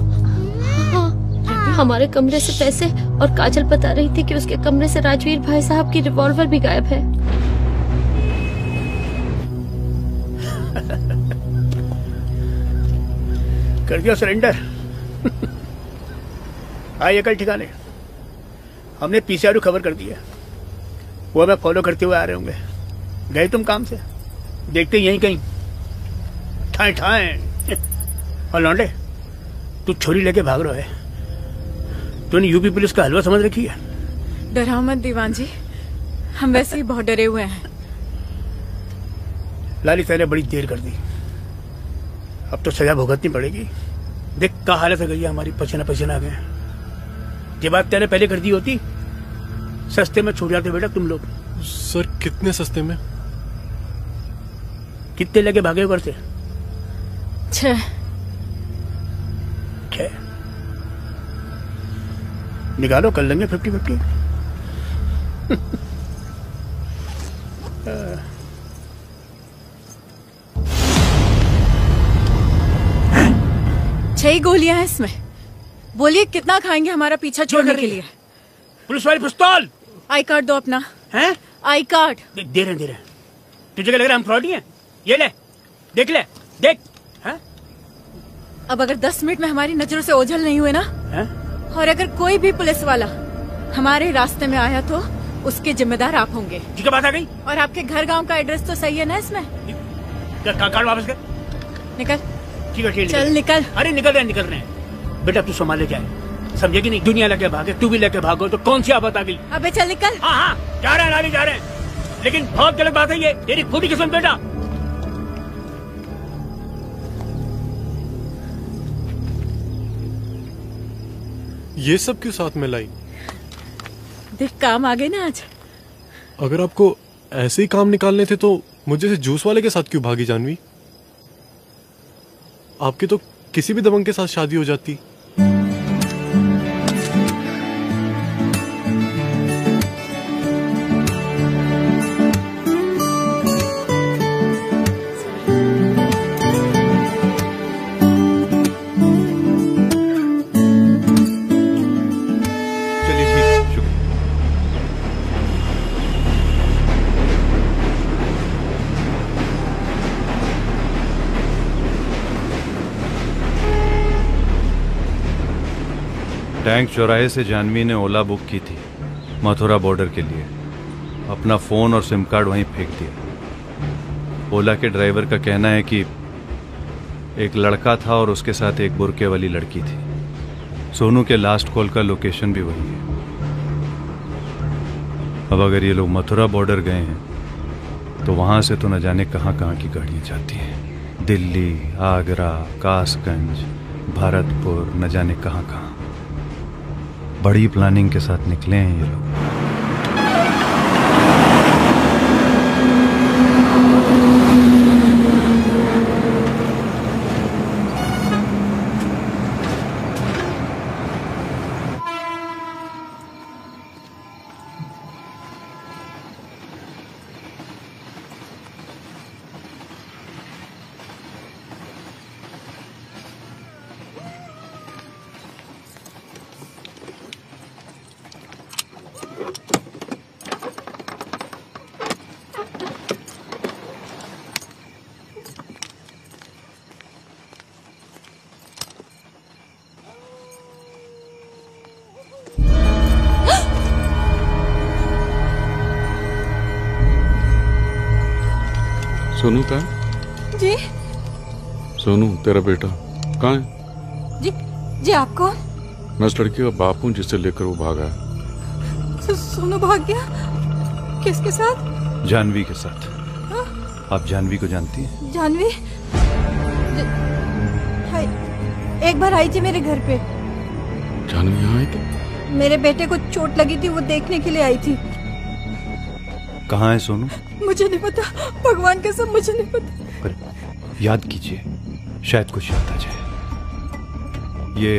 हाँ। हमारे कमरे से पैसे और काजल बता रही थी कि उसके कमरे से राजवीर भाई साहब की रिवॉल्वर भी गायब है। कर दिया सरेंडर। आइए कल ठिकाने हमने पीसीआर खबर कर दी है। वो हमें फॉलो करते हुए आ रहे होंगे। गए तुम काम से? देखते यहीं कहीं। ठाए ठाए। और लौंडे तू छोरी लेके भाग रहा है। तूने यूपी पुलिस का हलवा समझ रखी है? डराओ मत दीवान जी हम वैसे ही बहुत डरे हुए हैं। लाली तैने बड़ी देर कर दी। अब तो सजा भुगतनी पड़ेगी। देख का हालत हो गई है हमारी पसीना पसीना आ गए ये बात तेरे पहले कर दी होती सस्ते में छूट जाते बेटा तुम लोग। सर कितने सस्ते में? कितने लगे भागे घर से? छह। निकालो कर लेंगे फिफ्टी फिफ्टी छह ही गोलियाँ हैं इसमें। बोलिए कितना खाएँगे हमारा पीछा छोड़ने के लिए? पुलिस वाली पिस्तौल! आई कार्ड दो अपना। हैं? I card. दे, रहे दे रहे तुझे क्या लग रहा है हम फ्रॉडी हैं? ये ले देख ले देख। हैं? अब अगर दस मिनट में हमारी नज़रों से ओझल नहीं हुए ना? हैं? और अगर कोई भी पुलिस वाला हमारे रास्ते में आया तो उसके जिम्मेदार आप होंगे। ठीक है बात आ गई? और आपके घर गाँव का एड्रेस तो सही है ना इसमें? कार्ड वापस कर। निकल। ठीक है ठीक है चल निकल। अरे निकल रहे निकल रहे हैं। बेटा तू संभाले जाए। समझेगी नहीं? दुनिया लेके भागे तू भी लेके भागो तो कौन सी आफत आ गई? अबे चल निकल। हाँ हाँ जा रहे हैं आगे जा रहे हैं। लेकिन बहुत गलत बात है ये तेरी खुद की किस्म बेटा। ये सब क्यों साथ में लाई? देख काम आ गए ना आज। अगर आपको ऐसे ही काम निकालने थे तो मुझे से जूस वाले के साथ क्यों भागी जानवी? आपकी तो किसी भी दबंग के साथ शादी हो जाती। टैंक चौराहे से जानवी ने ओला बुक की थी, मथुरा बॉर्डर के लिए। अपना फ़ोन और सिम कार्ड वहीं फेंक दिया। ओला के ड्राइवर का कहना है कि एक लड़का था और उसके साथ एक बुरके वाली लड़की थी। सोनू के लास्ट कॉल का लोकेशन भी वही है। अब अगर ये लोग मथुरा बॉर्डर गए हैं तो वहाँ से तो न जाने कहाँ कहाँ की गाड़ियाँ जाती हैं। दिल्ली, आगरा, कासगंज, भरतपुर, न जाने कहाँ कहाँ बड़ी प्लानिंग के साथ निकले हैं ये लोग। तेरा बेटा? कहाँ है? जी जी आप कौन? मैं उस लड़की का बाप हूँ जिसे लेकर वो भागा है। सोनू भाग गया किसके साथ? जानवी के साथ। हाँ? आप जानवी को जानती हैं? जानवी? ज- हाय एक बार आई थी मेरे घर पे। जानवी यहाँ आई थी? मेरे बेटे को चोट लगी थी वो देखने के लिए आई थी। कहाँ है सोनू? मुझे नहीं पता भगवान के सब मुझे नहीं पता। पर याद कीजिए शायद कुछ याद आ जाए। ये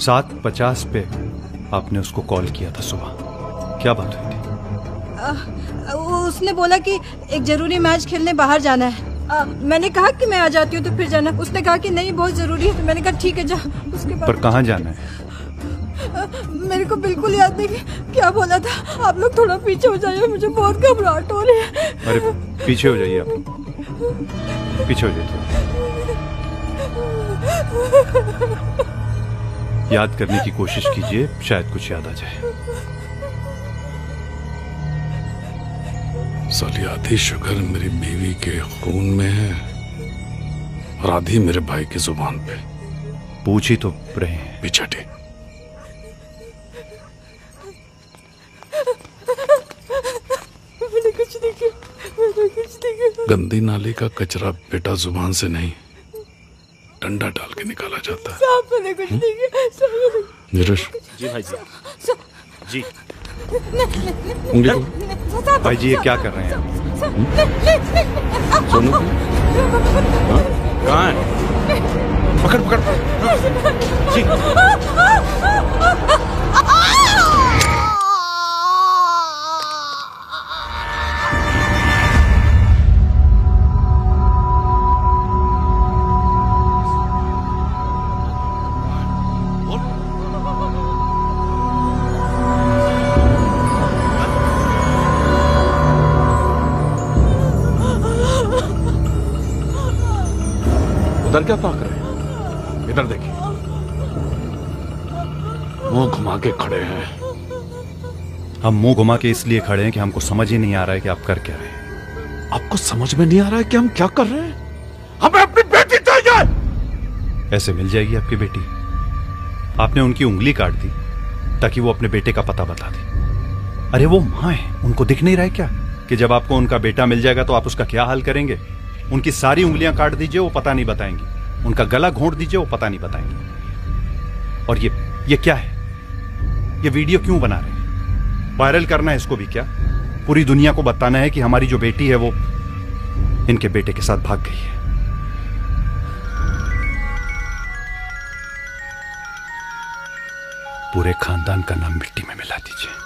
सात पचास पे आपने उसको कॉल किया था सुबह। क्या बात हुई थी? आ, उसने बोला कि एक ज़रूरी मैच खेलने बाहर जाना है। आ, मैंने कहा कि मैं आ जाती हूँ तो फिर जाना। उसने कहा कि नहीं बहुत ज़रूरी है। तो मैंने कहा ठीक है जा। उसके पर कहाँ जाना है? आ, मेरे को बिल्कुल याद नहीं क्या बोला था। आप लोग थोड़ा पीछे हो जाइए मुझे बहुत घबराहट हो रही है। अरे पीछे हो जाइए आप। पीछे हो जाइए। याद करने की कोशिश कीजिए शायद कुछ याद आ जाए। साली आधी शुगर मेरी बीवी के खून में है और आधी मेरे भाई की ज़ुबान पे। पूछ ही तो रहे हैं। पीछे हटे मैंने कुछ नहीं किया मैंने कुछ नहीं किया। गंदी नाली का कचरा बेटा ज़ुबान से नहीं। डंडा डाल के निकाला जाता है मैंने कुछ नहीं किया नीरज जी भाई जी जी नहीं, नहीं, नहीं, उंगली भाई जी ये क्या कर रहे हैं आप? साहब, नहीं, नहीं, नहीं, सोनू कहाँ है पकड़ पकड़ जी इधर क्या ताक रहे हैं? इधर देखिए मुँह घुमा के खड़े हैं। हम मुँह घुमा के इसलिए खड़े हैं कि हमको समझ ही नहीं आ रहा है कि आप कर क्या रहे हैं। आपको समझ में नहीं आ रहा है कि हम क्या कर रहे हैं? हमें अपनी बेटी चाहिए! ऐसे मिल जाएगी आपकी बेटी। आपने उनकी उंगली काट दी ताकि वो अपने बेटे का पता बता दे। अरे वो माँ है उनको दिख नहीं रहा है क्या? कि जब आपको उनका बेटा मिल जाएगा तो आप उसका क्या हाल करेंगे? उनकी सारी उंगलियाँ काट दीजिए वो पता नहीं बताएँगी। उनका गला घोंट दीजिए, वो पता नहीं बताएँगे। और ये ये क्या है? ये वीडियो क्यों बना रहे हैं? वायरल करना है इसको भी क्या? पूरी दुनिया को बताना है कि हमारी जो बेटी है, वो इनके बेटे के साथ भाग गई है। पूरे खानदान का नाम मिट्टी में मिला दीजिए।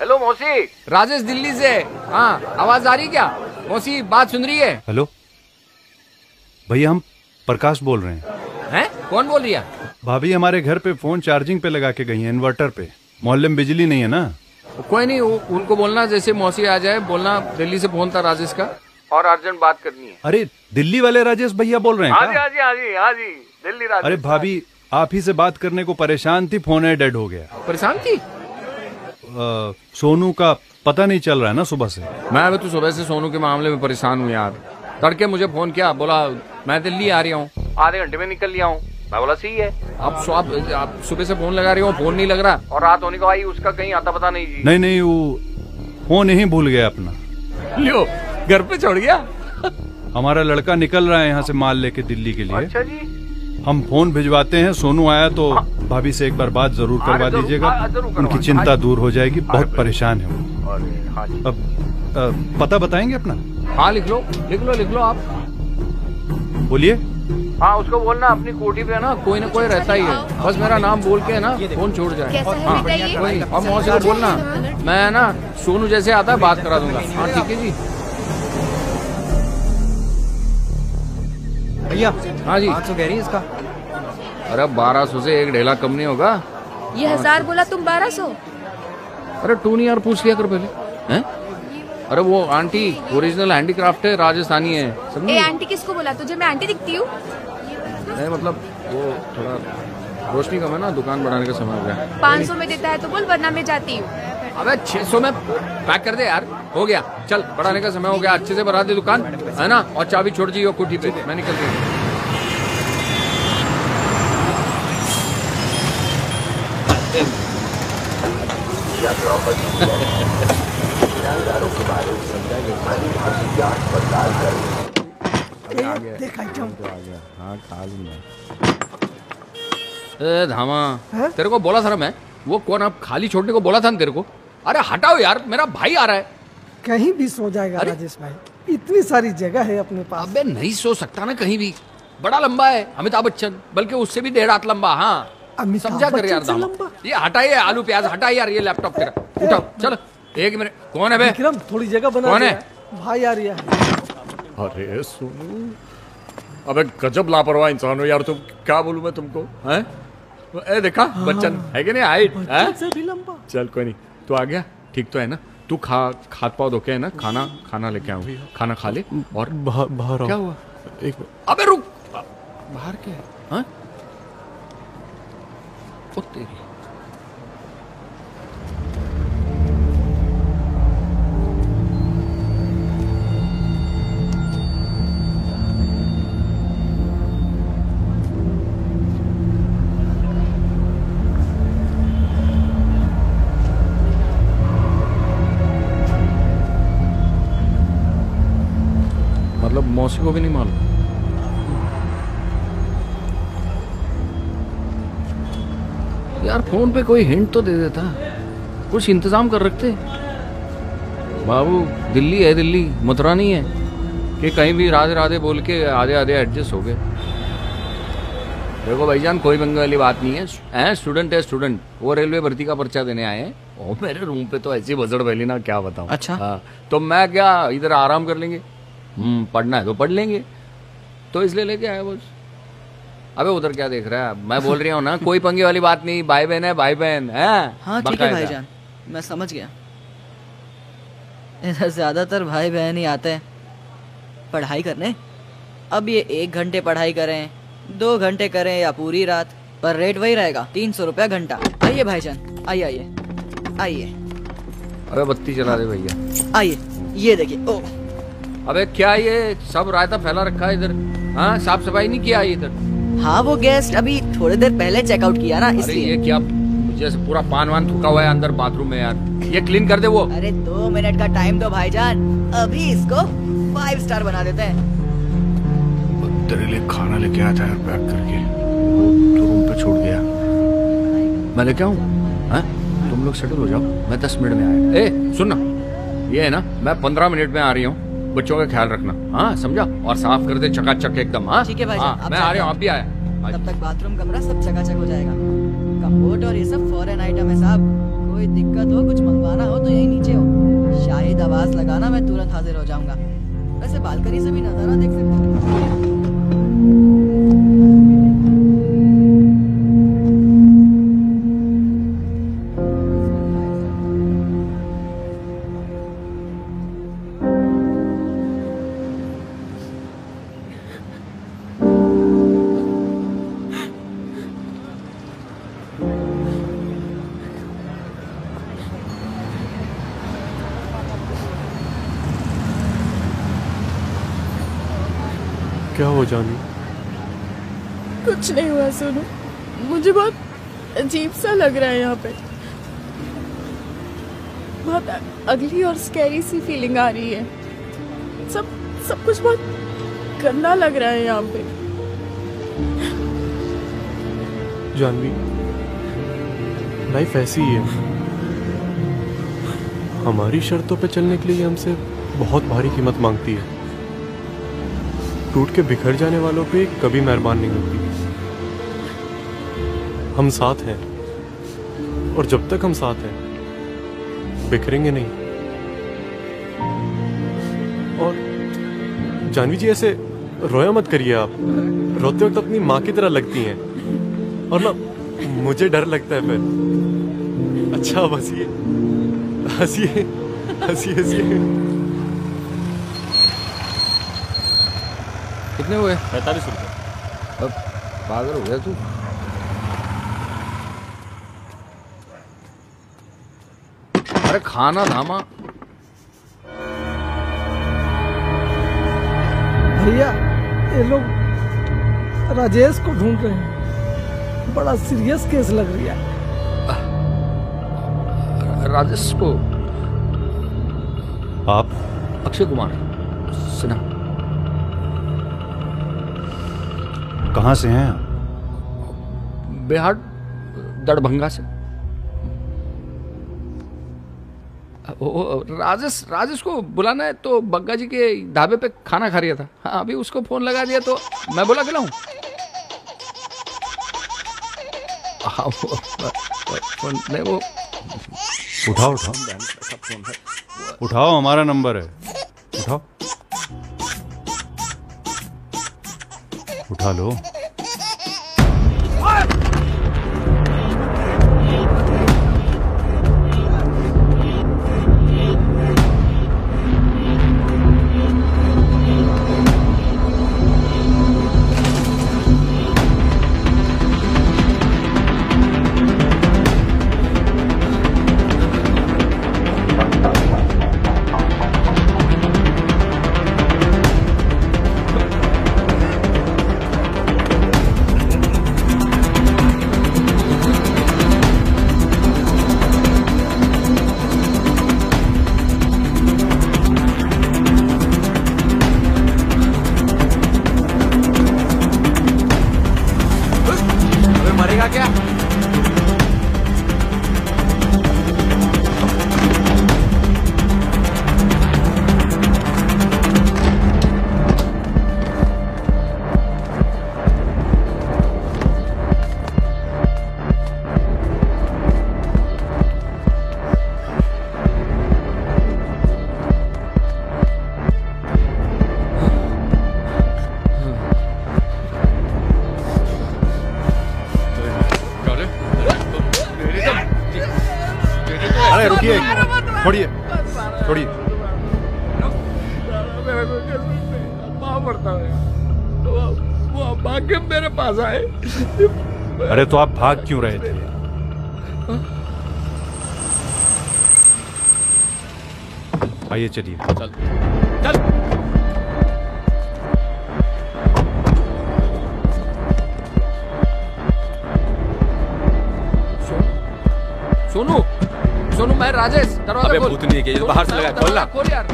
हेलो मौसी। राजेश दिल्ली से। हाँ आवाज़ आ रही क्या? मौसी बात सुन रही है? हेलो। भैया हम प्रकाश बोल रहे हैं। हैं? कौन बोल रही है? भाभी हमारे घर पे फ़ोन चार्जिंग पे लगा के गई है इन्वर्टर पे। मोहल्ले में बिजली नहीं है ना? कोई नहीं उनको बोलना जैसे मौसी आ जाए बोलना दिल्ली से फ़ोन था राजेश का। और अर्जेंट बात करनी है। अरे दिल्ली वाले राजेश भैया बोल रहे हैं हाँ जी हाँ जी हाँ जी हाँ जी दिल्ली राजेश। अरे भाभी आप ही से बात करने को परेशान थी फ़ोन है डेड हो गया। परेशान थी? सोनू का पता नहीं चल रहा है ना सुबह से? मैं अभी तो सुबह से सोनू के मामले में परेशान हूँ यार। तड़के मुझे फ़ोन किया बोला मैं दिल्ली आ रही हूँ। आधे घंटे में निकल लिया हूँ। मैं बोला सही है। सो- आप, आप सुबह से फ़ोन लगा रही हो फ़ोन नहीं लग रहा? और रात होने को आई उसका कहीं आता पता नहीं जी। नहीं नहीं वो फ़ोन ही भूल गया अपना। लियो घर पे छोड़ गया? हमारा लड़का निकल रहा है यहाँ से माल लेके दिल्ली के लिए। अच्छा जी। हम फ़ोन भिजवाते हैं सोनू आया तो भाभी से एक बार बात ज़रूर करवा हाँ, दीजिएगा। हाँ, करवा उनकी चिंता हाँ, दूर हो जाएगी बहुत परेशान है वो। हाँ अब पता बताएँगे अपना? हाँ लिख लो। लिख लो लिख लो आप। बोलिए। हाँ उसको बोलना अपनी कोठी पे ना कोई ना कोई रहता ही है। बस मेरा नाम बोल के ना फ़ोन छोड़ जाए। हाँ। अब मौसी को बोलना। मैं ना सोनू जैसे आता है बात करा दूँगा। हाँ ठीक है जी। भैया हाँ जी। पाँच सौ कह रही है इसका। अरे बारह सौ से एक ढेला कम नहीं होगा। ये हज़ार बोला तुम बारह सौ? अरे टू नहीं यार पूछ लिया कर पहले। हैं? अरे वो आंटी ओरिजिनल हैंडीक्राफ्ट है राजस्थानी है ए आंटी किसको बोला? तुझे मैं आंटी दिखती हूँ? नहीं मतलब वो थोड़ा रोशनी कम है ना दुकान बढ़ाने का समय हो। गया पाँच सौ में देता है तो बोल वरना मैं जाती हूँ। अबे 600 में पैक कर दे यार। हो गया। चल बढ़ाने का समय हो गया। अच्छे से बढ़ा दे दुकान है ना? और चाबी छोड़ दी कुटी पे। मैं निकल गई आइटम हाँ ए धामा तेरे को बोला था मैं? वो कौन आप खाली छोड़ने को बोला था ना तेरे को? अरे हटाओ यार मेरा भाई आ रहा है। कहीं भी सो जाएगा राजेश भाई। इतनी सारी जगह है अपने पास। अबे नहीं सो सकता ना कहीं भी। बड़ा लंबा है अमिताभ बच्चन बल्कि उससे भी डेढ़ हाथ लंबा हाँ। समझा कर यार धामा ये हटाइए आलू प्याज हटाइए यार ये लैपटॉप तेरा। उठाओ चलो एक मिनट। कौन है बे? विक्रम थोड़ी जगह बना कौन है? भाई आ रही है। अरे सोनू। अबे गजब लापरवाह इंसान हो यार तुम क्या बोलूँ मैं तुमको हैं? ए देखा बच्चन है कि नहीं? हाइट से भी लंबा। चल कोई नहीं तू आ गया ठीक तो है ना? तू खा खाद पाव धोके है ना खाना खाना लेके आऊँ खाना खा ले और बाहर बाहर आओ। क्या हुआ? एक अबे रुक बाहर क्या है? हाँ? ओ तेरी। मतलब मौसी को भी नहीं मालूम? यार फ़ोन पे कोई हिंट तो दे देता। कुछ इंतज़ाम कर रखते। बाबू दिल्ली है दिल्ली मथुरा नहीं है। कि कहीं भी राधे राधे बोल के आधे आधे एडजस्ट हो गए। देखो भाईजान कोई पंगे वाली बात नहीं है। हैं स्टूडेंट है स्टूडेंट वो रेलवे भर्ती का पर्चा देने आए हैं। ओ मेरे रूम पे तो ऐसी बजड़ पहली ना क्या बताऊँ। अच्छा। हाँ, तो मैं क्या इधर आराम कर लेंगे? हम्म पढ़ना है तो पढ़ लेंगे। तो इसलिए लेके आया बस। अबे उधर क्या देख रहा है? मैं बोल रही हूँ ना कोई पंगे वाली बात नहीं। भाई बहन है भाई बहन है? हाँ ठीक है। भाईजान। मैं समझ गया। इधर ज़्यादातर भाई बहन ही आते हैं पढ़ाई करने। अब ये एक घंटे पढ़ाई करें दो घंटे करें या पूरी रात पर रेट वही रहेगा तीन सौ रुपया घंटा। आइए भाईजान आइए आइए आइए। अबे बत्ती चला दे भैया। आइए ये देखिए ओ। अबे क्या ये सब रायता फैला रखा है इधर? हाँ साफ़ सफ़ाई नहीं किया इधर? हाँ वो गेस्ट अभी थोड़ी देर पहले चेकआउट किया ना इसलिए। ये क्या जैसे पूरा पान वान थूका हुआ है अंदर बाथरूम में यार। ये क्लीन कर दे वो। अरे दो मिनट का टाइम दो भाईजान। अभी इसको फाइव स्टार बना देते हैं। तेरे लिए खाना लेके आया था यार पैक करके। तो रूम पे छोड़ गया। मैं लेके आऊँ? हाँ? तुम लोग सेटल हो जाओ। मैं दस मिनट में आया। ए सुनना ये है ना मैं पंद्रह मिनट में आ रही हूँ। बच्चों का ख्याल रखना। हाँ समझा? और साफ़ कर दे चकाचक एकदम हाँ? ठीक है भाई हाँ, मैं आ रहा हूँ आप भी आया तब तक बाथरूम कमरा सब चकाचक हो जाएगा। कम्पोर्ट और ये सब फॉरेन आइटम है साहब। कोई दिक्कत हो कुछ मंगवाना हो तो यही नीचे हो। शाहिद आवाज़ लगाना मैं तुरंत हाजिर हो जाऊँगा। वैसे बालकनी से भी नज़ारा देख सकते हो। स्कैरी सी फीलिंग आ रही है। सब सब कुछ बहुत गंदा लग रहा है यहाँ पे। जानवी लाइफ ऐसी ही है। हमारी शर्तों पे चलने के लिए हमसे बहुत भारी कीमत मांगती है। टूट के बिखर जाने वालों पे कभी मेहरबान नहीं होती। हम साथ हैं, और जब तक हम साथ हैं, बिखरेंगे नहीं। जानवी जी ऐसे रोया मत करिए आप। रोते वक्त अपनी माँ की तरह लगती हैं। और ना मुझे डर लगता है फिर। अच्छा अब हंसिए। हंसिए। हंसिए हंसिए। कितने हुए? पैंतालीस रुपये अब पागल हो गया तू। अरे खाना धामा भैया ये लोग राजेश को ढूंढ रहे हैं। बड़ा सीरियस केस लग रही है। राजेश को आप? अक्षय कुमार सिन्हा। कहाँ से हैं आप? बिहार दरभंगा से। ओ, राजेश राजेश को बुलाना है तो बग्गा जी के ढाबे पे खाना खा रहा था। हाँ अभी उसको फ़ोन लगा दिया तो मैं बोला के लाऊं हाँ वो। उठाओ उठाओ। उठाओ हमारा नंबर है। उठाओ। उठा लो। अरे तो आप भाग क्यों रहे थे? आइए चलिए। चल। चल। सोनू सोनू मैं राजेश दरवाज़ा खोल। भूतनी के ये तो बाहर से लगा है, खोल ना। खोल यार।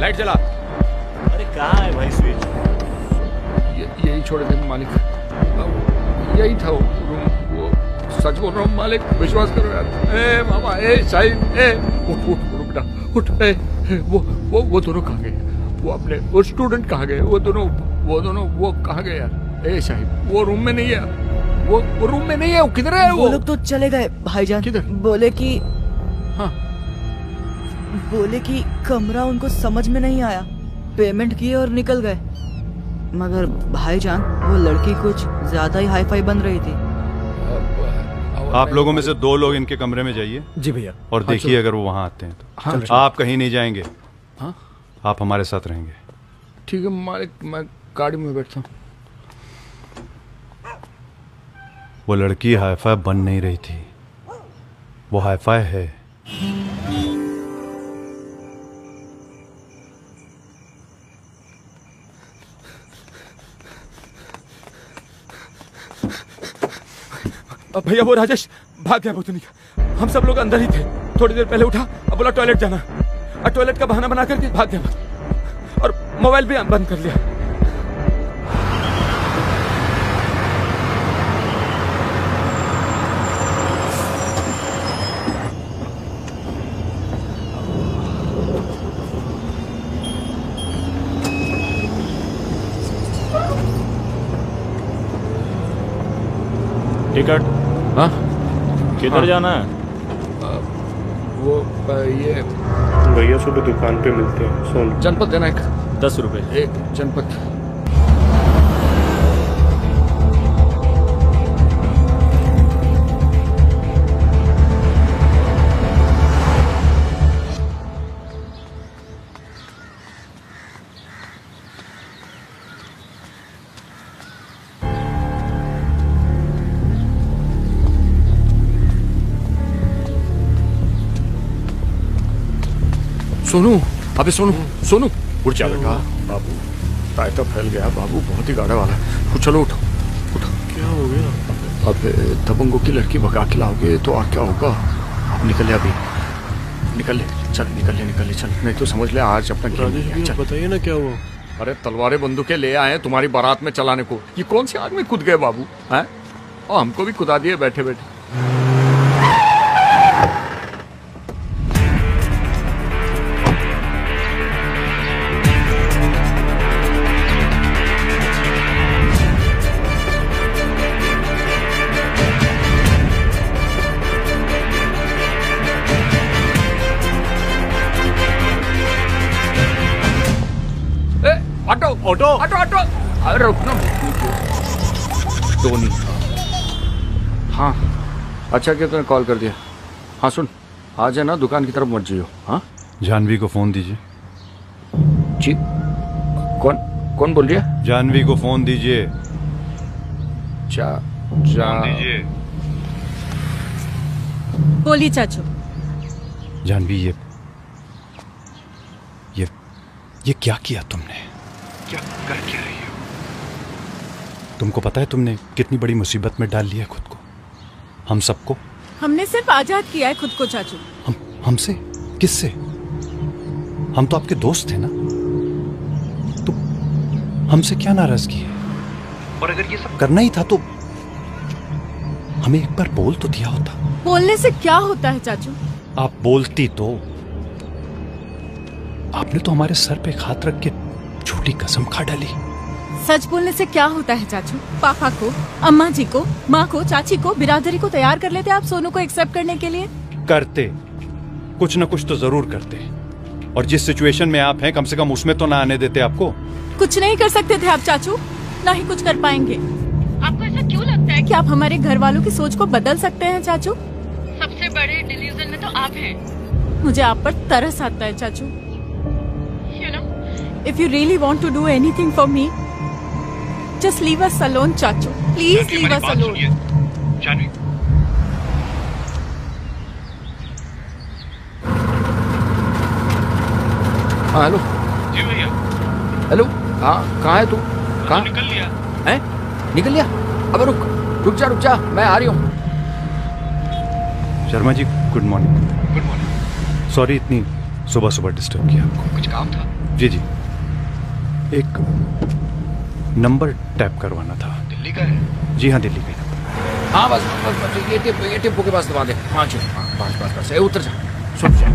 लाइट जला। अरे कहाँ है भाई स्विच? ये, यही छोड़े थे मालिक। यही था वो रूम वो सच बोल रहा हूँ मालिक विश्वास करो यार। ए बाबा ए शाहिद ए उठ उठ रुक जा उठ ए वो वो वो दोनों कहाँ गए? वो अपने वो स्टूडेंट कहाँ गए? वो दोनों वो दोनों वो कहाँ गए यार? ए शाहिद वो रूम में नहीं है वो वो रूम में नहीं है वो किधर है वो? वो लोग तो चले गए भाईजान। किधर? बोले कि हाँ। बोले कि कमरा उनको समझ में नहीं आया। पेमेंट किए और निकल गए। मगर भाईजान वो लड़की कुछ ज़्यादा ही हाई फाई बन रही थी। आप लोगों में से दो लोग इनके कमरे में जाइए। जी भैया। और हाँ, देखिए। अगर वो वहाँ आते हैं तो। हाँ। आप कहीं नहीं जाएँगे। हाँ? आप हमारे साथ रहेंगे। ठीक है मालिक मैं गाड़ी में बैठता हूँ। वो लड़की हाईफाई बन नहीं रही थी। वो हाईफाई है। भैया, वो राजेश, भाग गया भूतनी हम सब लोग अंदर ही थे। थोड़ी देर पहले उठा, अब बोला टॉयलेट जाना। और टॉयलेट का बहाना बना करके भाग गया और मोबाइल भी बंद कर लिया। टिकट। हाँ? किधर हाँ। जाना है? वो ये भैया सुबह दुकान पे मिलते हैं सोन। जनपद देना एक? दस रुपये एक जनपद। सोनू अबे सोनू सोनू। उठ जा बेटा। बाबू रायता फैल गया बाबू बहुत ही गाढ़ा वाला है। चलो उठो। उठो। क्या हो गया? अब दबंगों की लड़की भगा के लाओगे तो आ क्या होगा? अब निकल ले अभी। निकल ले चल निकल ले निकल ले चल। नहीं तो समझ ले आज अपना गेम। बताइए ना क्या हुआ? अरे तलवारें बंदूकें ले आए तुम्हारी बारात में चलाने को। ये कौन सी आग में कूद गए बाबू? हैं? और हमको भी कुदा दिए बैठे बैठे टोनी हाँ। अच्छा कि तूने कॉल कर दिया? हाँ सुन। आज है ना दुकान की तरफ़ मत जियो हाँ? जानवी को फ़ोन दीजिए। जी। कौन कौन बोल रही है? जानवी को फ़ोन दीजिए। जा जा बोली चाचू। जानवी ये ये ये क्या किया तुमने? क्या कर क्या रही हो? तुमको पता है तुमने कितनी बड़ी मुसीबत में डाल लिया खुद को? हम सबको? हमने सिर्फ़ आज़ाद किया है खुद को चाचू। हम हमसे? किससे? हम तो आपके दोस्त थे ना? तो हमसे क्या नाराज़गी है? और अगर ये सब करना ही था तो हमें एक बार बोल तो दिया होता। बोलने से क्या होता है चाचू? आप बोलती तो आपने तो हमारे सर पे हाथ रख के झूठी कसम खा डाली। सच बोलने से क्या होता है चाचू? पापा को अम्मा जी को माँ को चाची को बिरादरी को तैयार कर लेते आप सोनू को एक्सेप्ट करने के लिए? करते। कुछ न कुछ तो ज़रूर करते। और जिस सिचुएशन में आप हैं कम से कम उसमें तो ना आने देते आपको। कुछ नहीं कर सकते थे आप चाचू। ना ही कुछ कर पाएँगे। आपको ऐसा क्यों लगता है कि आप हमारे घर वालों की सोच को बदल सकते हैं चाचू? सबसे बड़े डिल्यूजन में तो आप हैं। मुझे आप पर तरस आता है चाचू। You know if you really want to do anything for me just leave us alone चाचू please leave us alone Janvi हाँ हेलो जी भैया। हेलो हाँ कहाँ है तू? कहाँ? निकल लिया। है? निकल लिया? अब रुक। रुक जा रुक जा। मैं आ रही हूँ। Sharma ji good morning good morning sorry इतनी सुबह सुबह डिस्टर्ब किया आपको। कुछ काम था? जी जी। एक नंबर टैप करवाना था। दिल्ली का है? जी हाँ दिल्ली का ही हाँ बस बस बस ये टिप ये टिप्पो के पास दबा दे। पाँच पाँच पाँच बस बस ए उतर जा। सुन जा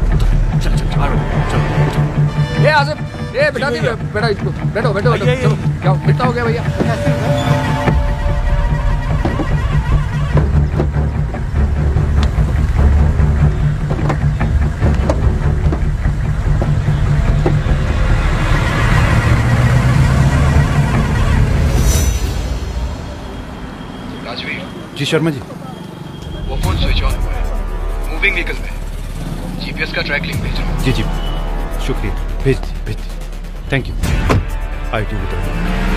चल चल चल चल ए आज़म ए बेटा दी बेटा इसको बैठो बैठो बैठो चलो क्या बेटा हो गया भैया? जी शर्मा जी। वो फ़ोन स्विच ऑन हुआ है। मूविंग व्हीकल में जीपीएस का ट्रैक लिंक भेज रहा हूँ। जी जी। शुक्रिया। भेज दी भेज दी थैंक यू आई टी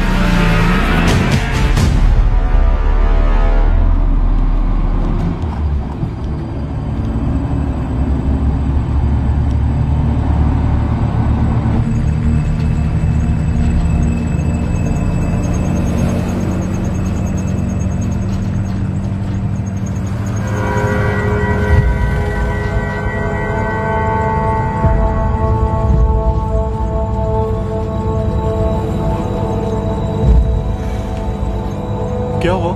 क्या हुआ?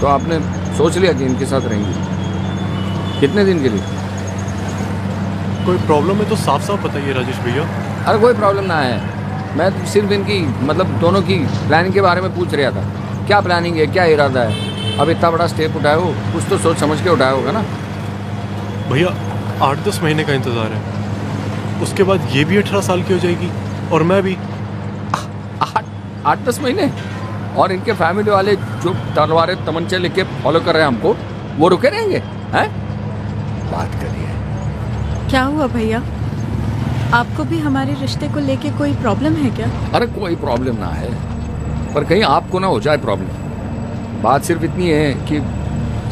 तो आपने सोच लिया कि इनके साथ रहेंगे? कितने दिन के लिए? कोई प्रॉब्लम है तो साफ़ साफ़ बताइए राजेश भैया। अरे कोई प्रॉब्लम ना है। मैं सिर्फ़ इनकी मतलब दोनों की प्लानिंग के बारे में पूछ रहा था। क्या प्लानिंग है? क्या इरादा है? अब इतना बड़ा स्टेप उठाए हो कुछ तो सोच समझ के उठाया होगा ना? भैया आठ दस महीने का इंतज़ार है। उसके बाद ये भी अठारह साल की हो जाएगी और मैं भी। आठ दस महीने? और इनके फैमिली वाले जो तलवारें तमंचे लेके फॉलो कर रहे हैं हमको वो रुके रहेंगे? हैं? बात करिए। क्या हुआ भैया? आपको भी हमारे रिश्ते को लेके कोई प्रॉब्लम है क्या? अरे कोई प्रॉब्लम ना है। पर कहीं आपको ना हो जाए प्रॉब्लम बात सिर्फ़ इतनी है कि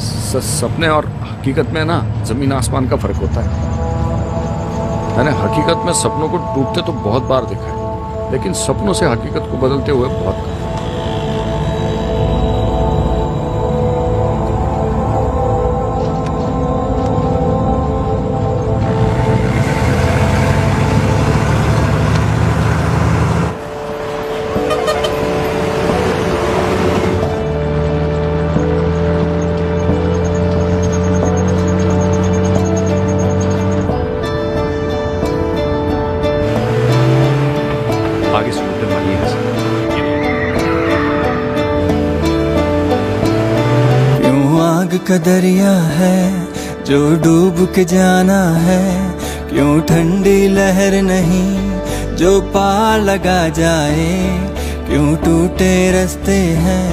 सपने और हकीकत में ना ज़मीन आसमान का फ़र्क होता है। मैंने हकीकत में सपनों को टूटते तो बहुत बार देखा है, लेकिन सपनों से हकीकत को बदलते हुए बहुत दरिया है, जो डूब के जाना है। क्यों ठंडी लहर नहीं, जो पार लगा जाए? क्यों टूटे रास्ते हैं,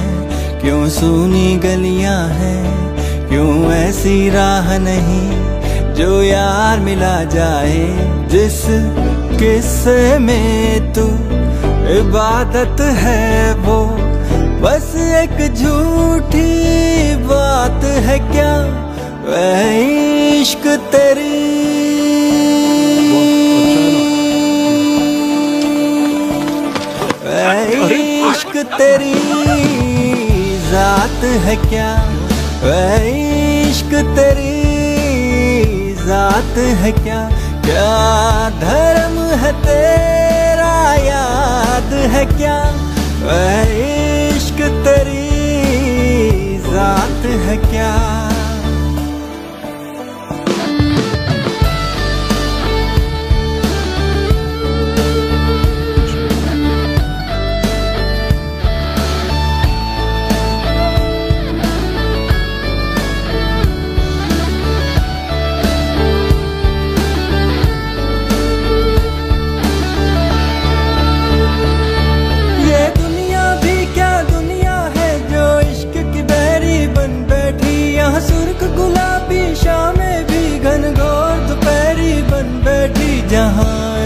क्यों सूनी गलियाँ हैं? क्यों ऐसी राह नहीं, जो यार मिला जाए? जिस किस्से में तू इबादत है वो, बस एक झूठी बात है क्या? वह इश्क तेरी। वह इश्क तेरी। जात है क्या? वह इश्क तेरी। जात है क्या? क्या धर्म है तेरा? याद है क्या? वह इश्क तेरी। जात है क्या?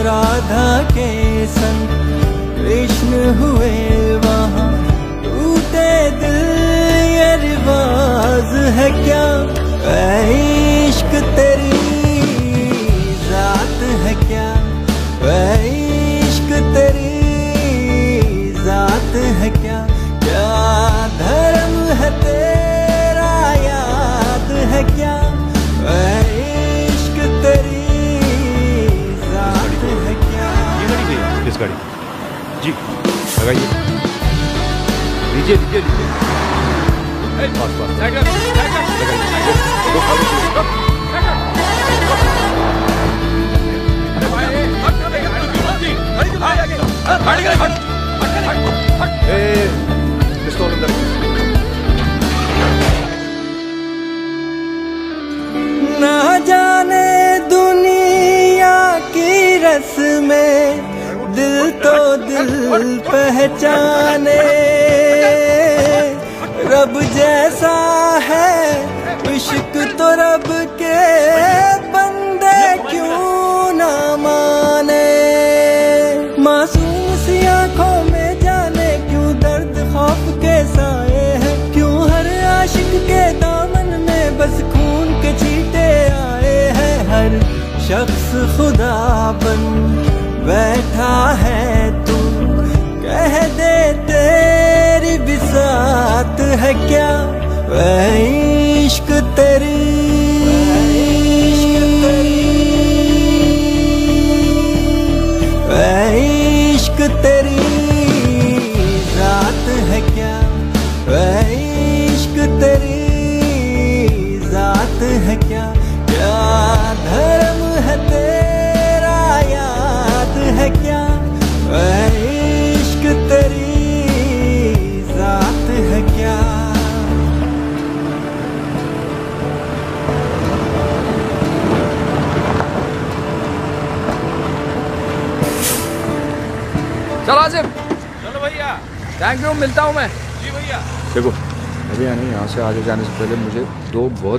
राधा के संग कृष्ण हुए वहाँ। टूटे दिल ये रिवाज है क्या? ऐ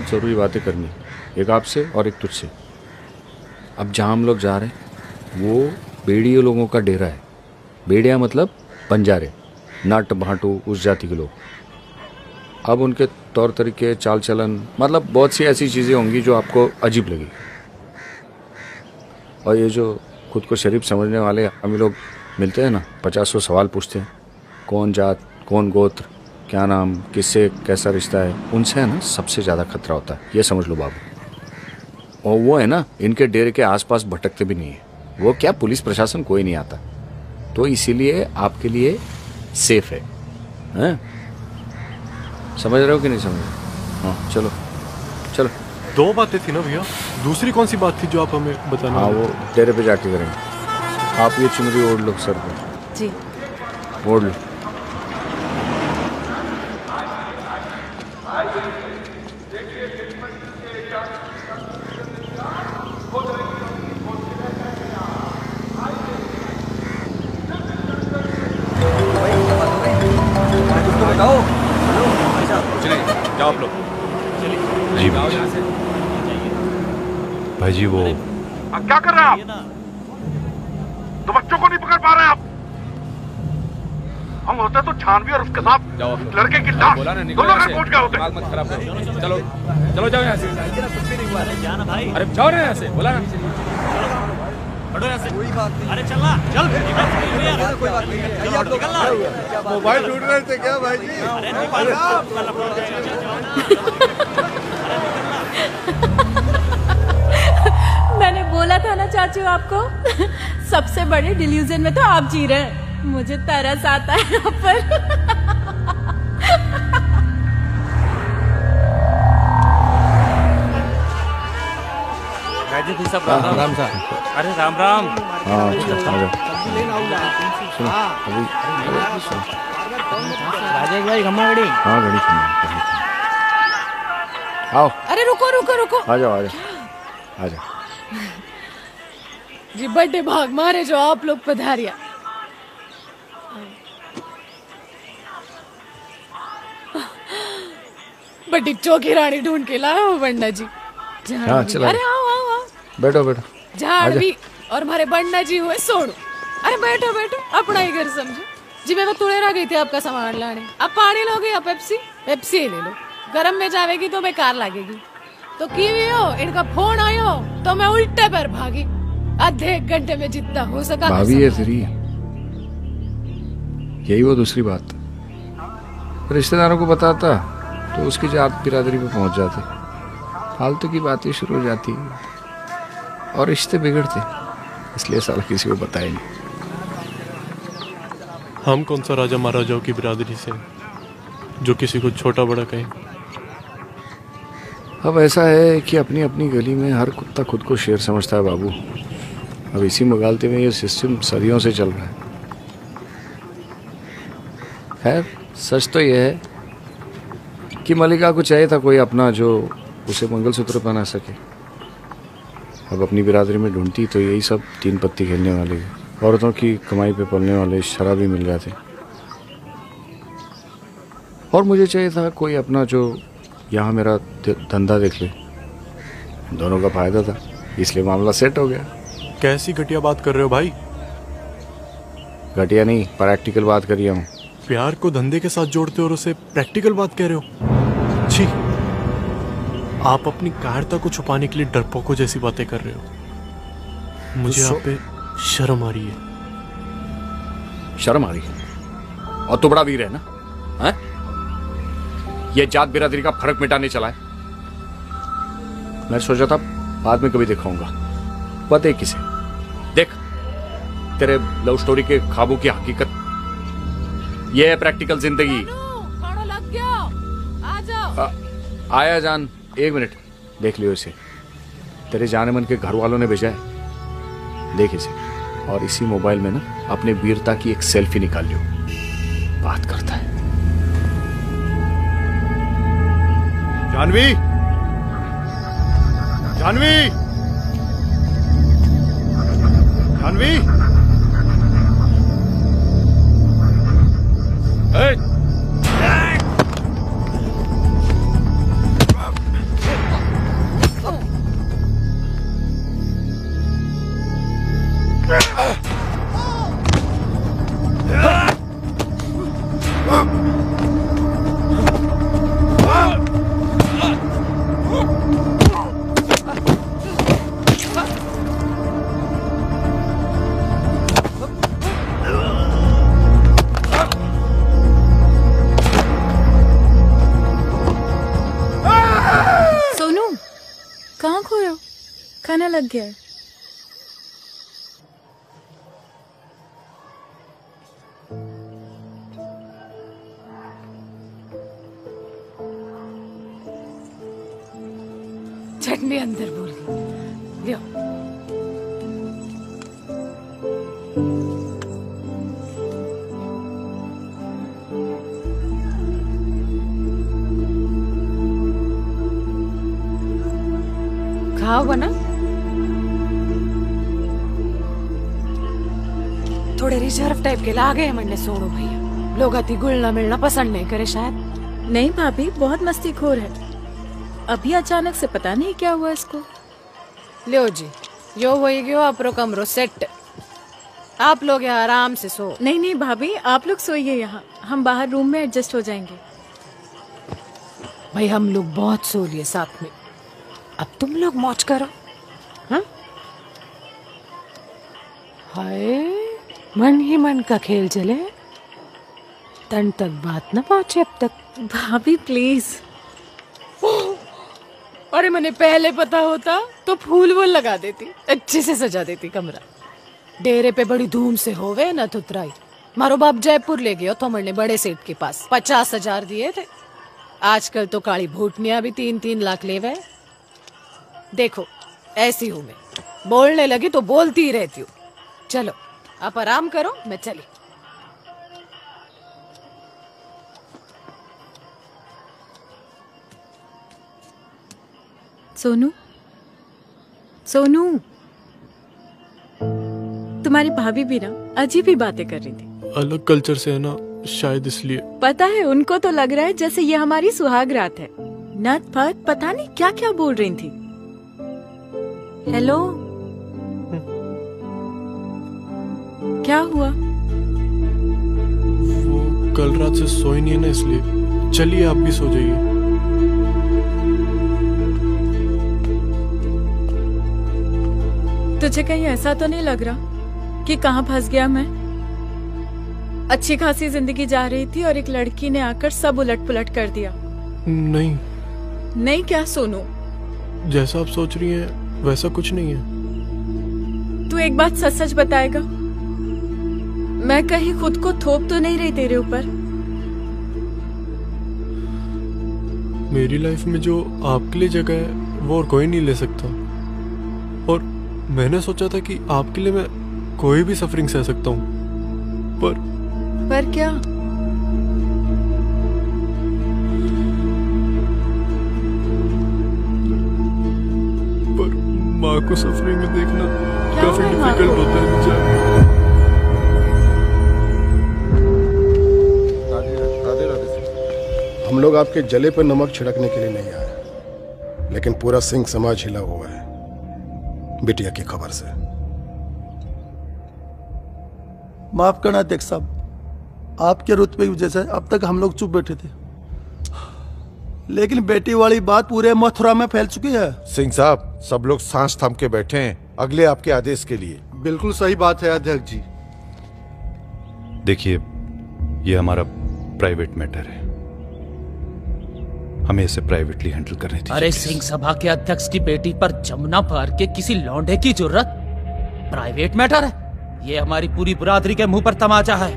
ज़रूरी बातें करनी। एक आपसे और एक तुझसे। अब जहाँ हम लोग जा रहे हैं, वो बेड़ियों लोगों का डेरा है। बेड़िया मतलब बंजारे, नट भाटू उस जाति के लोग। अब उनके तौर तरीके, चाल चलन मतलब बहुत सी ऐसी चीज़ें होंगी जो आपको अजीब लगी और ये जो खुद को शरीफ समझने वाले हम लोग मिलते हैं ना, पचासों सवाल पूछते हैं, कौन जात, कौन गोत्र क्या नाम किससे कैसा रिश्ता है उनसे है ना सबसे ज़्यादा खतरा होता है। ये समझ लो बाबू। और वो है ना इनके डेरे के आसपास भटकते भी नहीं है। वो क्या पुलिस प्रशासन कोई नहीं आता। तो इसीलिए आपके लिए सेफ़ है। हैं? समझ रहे हो कि नहीं समझ रहे हाँ? चलो। चलो। दो बातें थी ना भैया। दूसरी कौन सी बात थी जो आप हमें बताना हाँ वो डेरे पे जाके करेंगे। आप ये चुनरी ओढ़ लो सर पे। जी। ओढ़ लो। दिमाग मत खराब करो। चलो चलो जाओ यहाँ से। अरे जाओ ना यहाँ से बोला ना। कोई बात नहीं अरे चलना चल मोबाइल रहे थे क्या भाई जी? मैंने बोला था ना चाचू आपको सबसे बड़े डिल्यूजन में तो आप जी रहे हैं। मुझे तरस आता है यहाँ पर। राजू भाई साहब हाँ, राम राम हाँ। अरे राम राम। हाँ सुनो राजेश भाई घमागड़ी हाँ घड़ी सुनो आओ। अरे रुको रुको रुको। आ जाओ आ जाओ। आ जाओ। जी बर्थडे भाग मारे जो आप लोग पधारिया। बड़ी चौकी रानी ढूंढ के लाया हो बंडा जी। हाँ, अरे आओ। बैठो बैठो। झाड़ भी और मारे बंडा जी हुए सोनू अरे बैठो बैठो अपना ही घर समझो। जी मैं तो तुड़े रह गई थी आपका सामान लाने। अब पानी लोगे या पेप्सी? पेप्सी ले लो। गरम में जावेगी तो बेकार लगेगी। तो की भी हो? इनका फ़ोन आयो तो मैं उल्टे पर भागी। आधे एक घंटे में जितना हो सका भाभी है तेरी यही वो दूसरी बात। रिश्तेदारों को बताता तो उसकी जात बिरादरी पे पहुँच जाते। फालतू की बातें शुरू हो जाती। और रिश्ते बिगड़ते। इसलिए साला किसी को बताया नहीं। हम कौन सा राजा महाराजाओं की बिरादरी से जो किसी को छोटा बड़ा कहें? अब ऐसा है कि अपनी अपनी गली में हर कुत्ता खुद को शेर समझता है बाबू। अब इसी मगालते में ये सिस्टम सदियों से चल रहा है। खैर सच तो यह है कि मलिका को चाहिए था कोई अपना जो उसे मंगलसूत्र पहना सके। अब अपनी बिरादरी में ढूंढती तो यही सब तीन पत्ती खेलने वाले औरतों की कमाई पे पलने वाले शराबी मिल जाते। और मुझे चाहिए था कोई अपना जो यहाँ मेरा धंधा देख ले। दोनों का फ़ायदा था इसलिए मामला सेट हो गया। कैसी घटिया बात कर रहे हो भाई? घटिया नहीं प्रैक्टिकल बात कर करिए हूँ प्यार को धंधे के साथ जोड़ते हो और उसे प्रैक्टिकल बात कह रहे हो? छी। आप अपनी कायरता को छुपाने के लिए डरपोकों जैसी बातें कर रहे हो मुझे आप पे शर्म आ रही है शर्म आ रही है और तू बड़ा वीर है ना हैं? ये जात बिरादरी का फ़र्क मिटाने चला है मैं सोचा था बाद में कभी दिखाऊँगा बता किसे देख तेरे लव स्टोरी के खाबों की हकीकत ये है प्रैक्टिकल ज़िंदगी खाना लग गया आ जाओ आ, आया जान एक मिनट, देख लियो इसे। तेरे जाने मन के घर वालों ने भेजा है। देख इसे। और इसी मोबाइल में ना, अपने वीरता की एक सेल्फी निकाल लियो। बात करता है। जानवी! जानवी! जानवी! सोनू चटनी अंदर भूल गई लियो खाओ ना थोड़े रिज़र्व टाइप के लागे हैं मंडे सोनू भैया। लोग अति गुलना मिलना पसंद नहीं करे शायद। नहीं, भाभी, बहुत मस्ती खोर है। अभी अचानक से पता नहीं क्या हुआ इसको। लियो जी यो वही गयो अपरो कमरो सेट आप लोग यहाँ आराम से सो। नहीं नहीं भाभी आप लोग सोइए यहाँ। हम बाहर रूम में एडजस्ट हो जाएँगे। भाई हम लोग बहुत सो लिए साथ में। अब तुम लोग मौज करो। हाँ? हाय मन ही मन का खेल चले। तन तक बात ना पहुँचे अब तक। भाभी प्लीज़ अरे मैंने पहले पता होता तो फूल वूल लगा देती। अच्छे से सजा देती कमरा। डेरे पे बड़ी धूम से होवे न तुतराई मारो बाप जयपुर ले गयो तो मैंने बड़े सेठ के पास। पचास हज़ार दिए थे। आजकल तो काली भूटनिया भी तीन तीन लाख ले गए। देखो, ऐसी हूँ मैं। बोलने लगी तो बोलती ही रहती हूँ। चलो, आप आराम करो, मैं चली। सोनू? सोनू? तुम्हारी भाभी भी ना अजीब ही बातें कर रही थी। अलग कल्चर से है ना शायद इसलिए। पता है उनको तो लग रहा है जैसे ये हमारी सुहाग रात है। नत फत पता नहीं क्या क्या बोल रही थी। हेलो? क्या हुआ? वो कल रात से सोई नहीं है ना इसलिए। चलिए आप भी सो जाइए। तुझे कहीं ऐसा तो नहीं लग रहा कि कहाँ फंस गया मैं? अच्छी खासी ज़िंदगी जा रही थी और एक लड़की ने आकर सब उलट पुलट कर दिया। नहीं। नहीं क्या सोनू? जैसा आप सोच रही हैं वैसा कुछ नहीं है। तू एक बात सच सच बताएगा? मैं कहीं खुद को थोप तो नहीं रही तेरे ऊपर? मेरी लाइफ में जो आपके लिए जगह है वो और कोई नहीं ले सकता। मैंने सोचा था कि आपके लिए मैं कोई भी सफरिंग सह सकता हूँ पर पर क्या? पर माँ को सफरिंग में देखना काफ़ी डिफ़िकल्ट होता है मुझे हम लोग आपके जले पर नमक छिड़कने के लिए नहीं आए लेकिन पूरा सिंह समाज हिला हुआ है। बिटिया की खबर से। माफ़ करना अध्यक्ष साहब आपके रुतबे की वजह से अब तक हम लोग चुप बैठे थे। लेकिन बेटी वाली बात पूरे मथुरा में फैल चुकी है। सिंह साहब सब लोग सांस थाम के बैठे हैं। अगले आपके आदेश के लिए। बिल्कुल सही बात है अध्यक्ष जी। देखिए ये हमारा प्राइवेट मैटर है। हमें इसे प्राइवेटली हैंडल करनी थी अरे सिंह सभा के अध्यक्ष की बेटी पर जमुना पार के किसी लौंडे की ज़रूरत? प्राइवेट मैटर है। ये हमारी पूरी बुरादरी के मुँह पर तमाचा है।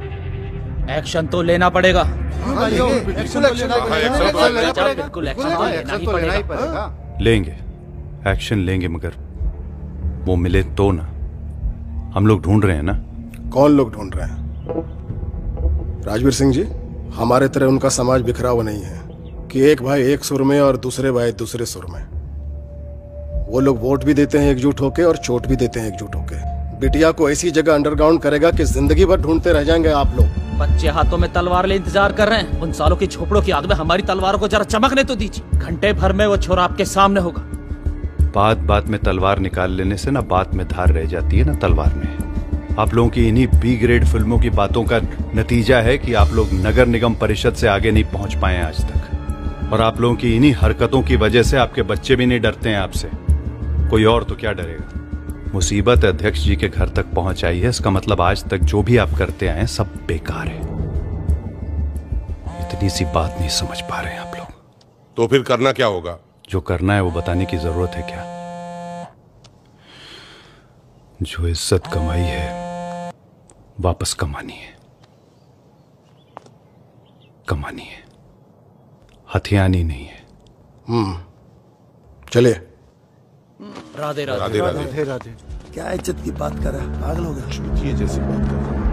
एक्शन तो लेना पड़ेगा। बिल्कुल एक्शन तो लेना पड़ेगा। बिल्कुल एक्शन लेना पड़ेगा। लेंगे। एक्शन लेंगे मगर वो मिले तो ना। हम लोग ढूंढ रहे हैं ना। कौन लोग ढूंढ रहे हैं? राजवीर सिंह जी हमारे तरह उनका समाज बिखरा हुआ नहीं है। कि एक भाई एक सुर में और दूसरे भाई दूसरे सुर में। वो लोग वोट भी देते हैं एकजुट होके और चोट भी देते हैं एकजुट होके। बिटिया को ऐसी जगह अंडरग्राउंड करेगा कि ज़िंदगी भर ढूंढते रह जाएँगे आप लोग। बच्चे हाथों में तलवार ले इंतज़ार कर रहे हैं। उन सालों की झोपड़ों की याद में हमारी तलवारों को जरा चमकने तो दीजिए। घंटे भर में वो छोरा आपके सामने होगा। बात बात में तलवार निकाल लेने से ना बात में धार रह जाती है ना तलवार में। आप लोगों की इन्हीं बी ग्रेड फ़िल्मों की बातों का नतीजा है कि आप लोग नगर निगम परिषद से आगे नहीं पहुँच पाए आज तक। और आप लोगों की इन्हीं हरकतों की वजह से आपके बच्चे भी नहीं डरते हैं आपसे। कोई और तो क्या डरेगा? मुसीबत अध्यक्ष जी के घर तक पहुँच आई है। इसका मतलब आज तक जो भी आप करते आए सब बेकार है। इतनी सी बात नहीं समझ पा रहे हैं आप लोग। तो फिर करना क्या होगा? जो करना है वो बताने की ज़रूरत है क्या? जो इज़्ज़त कमाई है वापस कमानी है। कमानी है। हथियानी नहीं है। हम्म। चलिए। राधे राधे। राधे राधे। राधे क्या इज़्ज़त की बात कर रहा है? पागल हो गया चूतिए जैसी बात कर रहा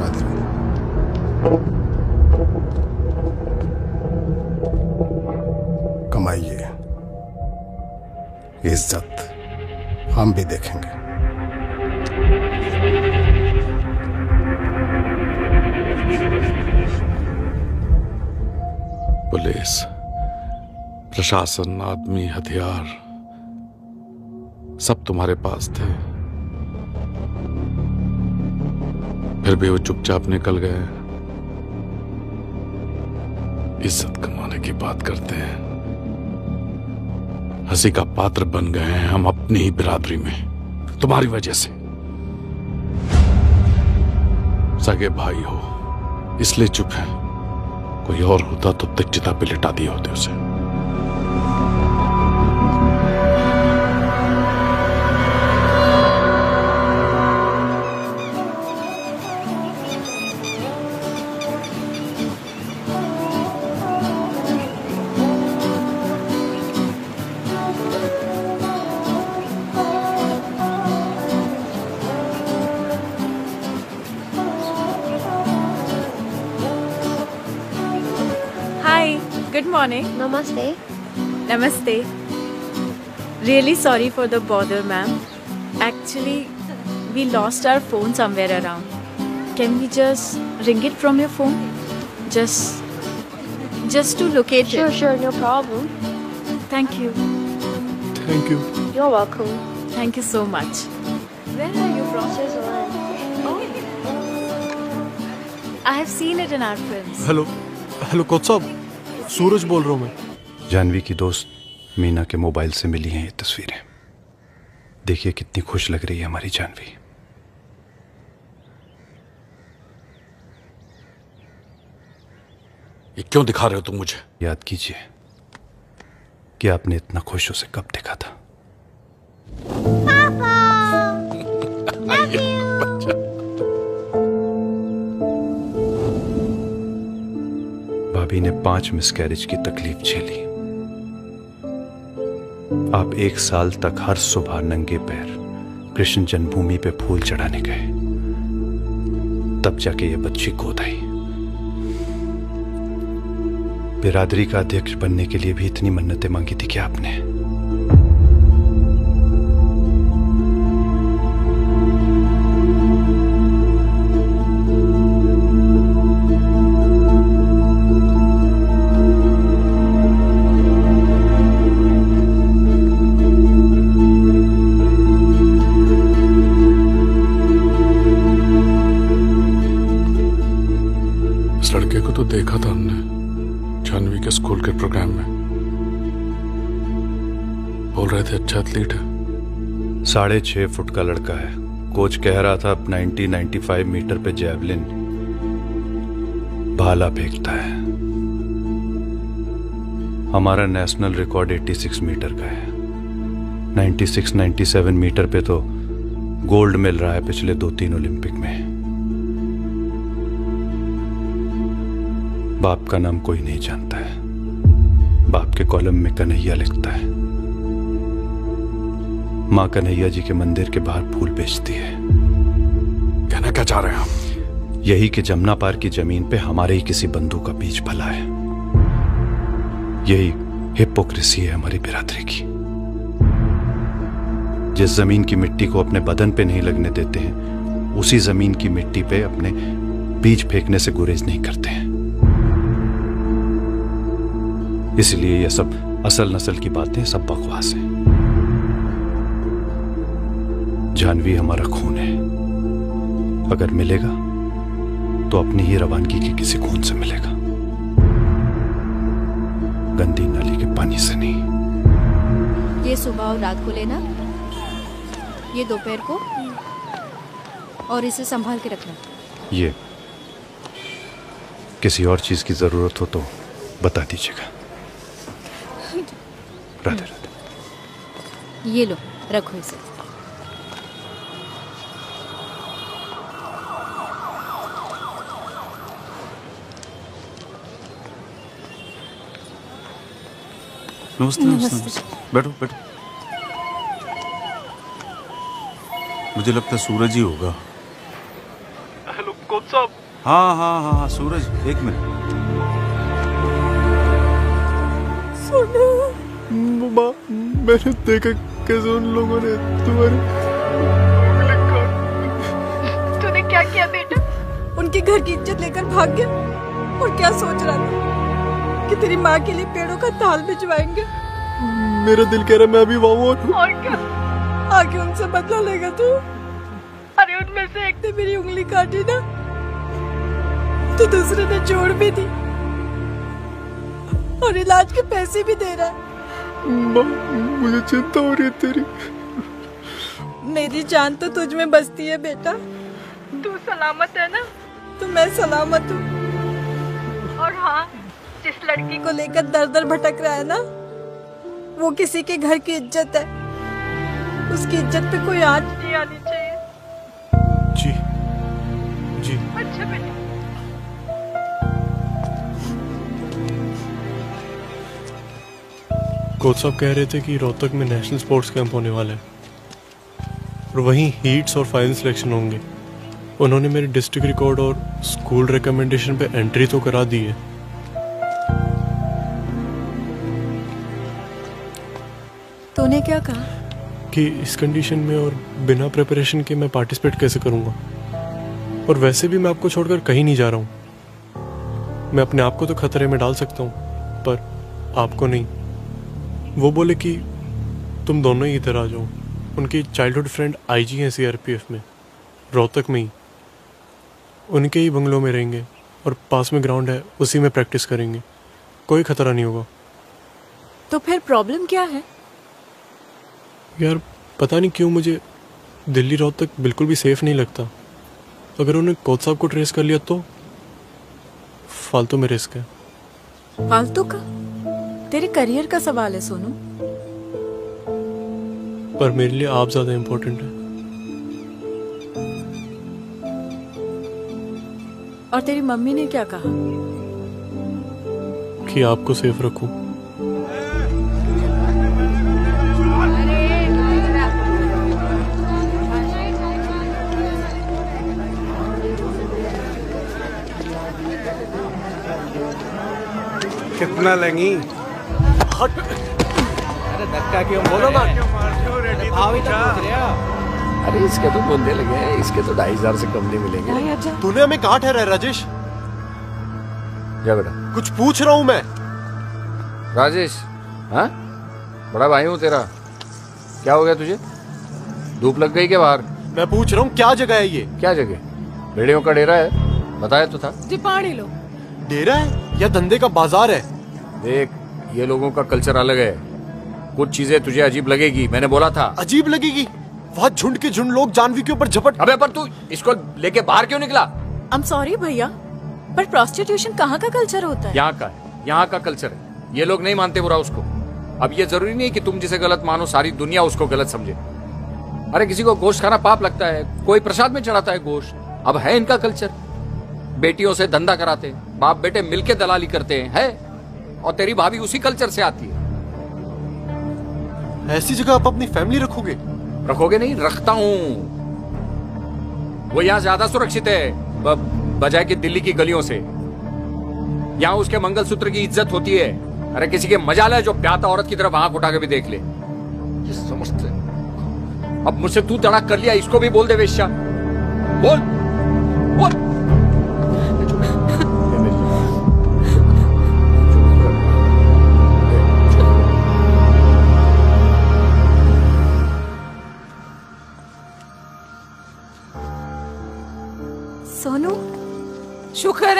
राधे कमाइए। इज़्ज़त हम भी देखेंगे। पुलिस, प्रशासन, आदमी, हथियार, सब तुम्हारे पास थे। फिर भी वो चुपचाप निकल गए। इज़्ज़त कमाने की बात करते हैं। हँसी का पात्र बन गए हैं हम अपनी ही बिरादरी में, तुम्हारी वजह से। सगे भाई हो, इसलिए चुप है। कोई और होता तो चिता पे लिटा दिए होते उसे। Namaste. Namaste. Really sorry for the bother, ma'am. Actually, we lost our phone somewhere around. Can we just ring it from your phone? Just just to locate sure, it. Sure, sure, no problem. Thank you. Thank you. You're welcome. Thank you so much. Where are you from? Oh. I have seen it in our films. Hello. Hello, Kot Suraj bol raha Janvi की दोस्त मीना के mobile से मिली हैं ये तस्वीरें। देखिए कितनी खुश लग रही है हमारी जानवी। ये क्यों दिखा रहे हो तुम मुझे? याद कीजिए कि आपने इतना खुश उसे कब देखा था? भाभी ने पाँच मिसकैरेज की तकलीफ़ झेली। आप एक साल तक हर सुबह नंगे पैर कृष्ण जन्मभूमि पे फूल चढ़ाने गए। तब जाके ये बच्ची गोद आई। बिरादरी का अध्यक्ष बनने के लिए भी इतनी मन्नतें मांगी थी क्या आपने? साढ़े छह फुट का लड़का है। कोच कह रहा था 90 95 मीटर पे जैवलिन भाला फेंकता है। हमारा नेशनल रिकॉर्ड 86 मीटर का है। 96 97 मीटर पे तो गोल्ड मिल रहा है पिछले दो तीन ओलंपिक में। बाप का नाम कोई नहीं जानता है। बाप के कॉलम में कन्हैया लिखता है। माँ कन्हैया जी के मंदिर के बाहर फूल बेचती है। कहना क्या चाह रहे हैं आप? यही कि जमुना पार की ज़मीन पे हमारे ही किसी बंधु का बीज फला है। यही हिपोक्रेसी है हमारी बिरादरी की। जिस ज़मीन की मिट्टी को अपने बदन पे नहीं लगने देते हैं उसी ज़मीन की मिट्टी पे अपने बीज फेंकने से गुरेज नहीं करते हैं। इसलिए यह सब असल नस्ल की बातें सब बकवास है। जानवी हमारा खून है। अगर मिलेगा तो अपनी ही रवानगी के किसी खून से मिलेगा। गंदी नाली के पानी से नहीं। ये सुबह और रात को लेना ये दोपहर को और इसे संभाल के रखना। ये किसी और चीज़ की ज़रूरत हो तो बता दीजिएगा। राधे राधे। ये लो रखो इसे। नमस्ते बैठो बैठो। मुझे लगता है सूरज ही होगा। हेलो कोच साहब हाँ हाँ हाँ हाँ सूरज एक मिनट। मैंने देखा कैसे उन लोगों ने तुम्हारे तूने क्या किया बेटा? उनके घर की इज़्ज़त लेकर भाग गया। और क्या सोच रहा था? कि तेरी माँ के लिए पेड़ों का ताल भिजवाएँगे। मेरा दिल कह रहा मैं अभी वहाँ और क्या? आगे उनसे बदला लेगा तू। अरे उनमें से एक ने मेरी उंगली काटी ना तो दूसरे ने जोड़ भी दी। और इलाज के पैसे भी दे रहा है। मुझे चिंता हो रही है तेरी। मेरी जान तो तुझ में बसती है बेटा। तू सलामत है ना? तो मैं सलामत हूँ। और हाँ जिस लड़की को लेकर दर दर भटक रहा है ना वो किसी के घर की इज़्ज़त है। उसकी इज़्ज़त पे कोई आँच नहीं आनी चाहिए। जी। जी। अच्छा बेटा। कोच साहब कह रहे थे कि रोहतक में नेशनल स्पोर्ट्स कैंप होने वाला है और वहीं हीट्स और फाइनल सिलेक्शन होंगे। उन्होंने मेरे डिस्ट्रिक्ट रिकॉर्ड और स्कूल रिकमेंडेशन पे एंट्री तो करा दी है। तूने क्या कहा? कि इस कंडीशन में और बिना प्रिपरेशन के मैं पार्टिसिपेट कैसे करूँगा? और वैसे भी मैं आपको छोड़कर कहीं नहीं जा रहा हूँ। मैं अपने आप को तो खतरे में डाल सकता हूँ पर आपको नहीं। वो बोले कि तुम दोनों ही इधर आ जाओ। उनकी चाइल्डहुड फ्रेंड आईजी हैं सीआरपीएफ में। रोहतक में ही। उनके ही बंगलों में रहेंगे और पास में ग्राउंड है उसी में प्रैक्टिस करेंगे। कोई खतरा नहीं होगा। तो फिर प्रॉब्लम क्या है? यार पता नहीं क्यों मुझे दिल्ली रोड तक बिल्कुल भी सेफ़ नहीं लगता। अगर उन्हें कोच साहब को ट्रेस कर लिया तो फालतू में रिस्क है। फालतू का? तेरे करियर का सवाल है सोनू। पर मेरे लिए आप ज़्यादा इम्पोर्टेंट है। और तेरी मम्मी ने क्या कहा? कि आपको सेफ़ रखूँ। कितना लेंगी? अरे धक्का क्यों बोलो ना तो अरे इसके तो बंदे लगे हैं इसके तो ढाई हज़ार से कम नहीं मिलेंगे। तूने हमें कहा ठहरा है राजेश। जा बेटा? कुछ पूछ रहा हूँ मैं। राजेश हाँ? बड़ा भाई हूँ तेरा। क्या हो गया तुझे? धूप लग गई के बाहर? मैं पूछ रहा हूँ क्या जगह है ये? क्या जगह? भेड़ियों का डेरा है बताया तो था। जी पानी लो। डेरा है? या धंधे का बाज़ार है? देख ये लोगों का कल्चर अलग है। कुछ चीज़ें तुझे अजीब लगेगी मैंने बोला था। अजीब लगेगी? वहाँ झुंड के झुंड लोग जानवी के ऊपर झपट अबे पर तू इसको लेके बाहर क्यों निकला? आई एम सॉरी भैया पर प्रोस्टिट्यूशन कहाँ का कल्चर होता है? यहाँ का है यहाँ का कल्चर है। ये लोग नहीं मानते बुरा उसको। अब ये ज़रूरी नहीं कि तुम जिसे गलत मानो सारी दुनिया उसको गलत समझे। अरे किसी को गोश्त खाना पाप लगता है कोई प्रसाद में चढ़ाता है गोश्त। अब है इनका कल्चर। बेटियों से धंधा कराते हैं बाप बेटे मिलके दलाली करते हैं है? और तेरी भाभी उसी कल्चर से आती है। ऐसी जगह आप अपनी फैमिली रखोगे? रखोगे नहीं रखता हूँ। वो यहाँ ज़्यादा सुरक्षित है बजाय कि दिल्ली की गलियों से। यहाँ उसके मंगलसूत्र की इज़्ज़त होती है। अरे किसी के मज़ा है जो प्याता औरत की तरफ़ आँख उठा के भी देख ले। ये समझते अब मुझसे तू तड़ाक कर लिया इसको भी बोल दे वेश्या। बोल।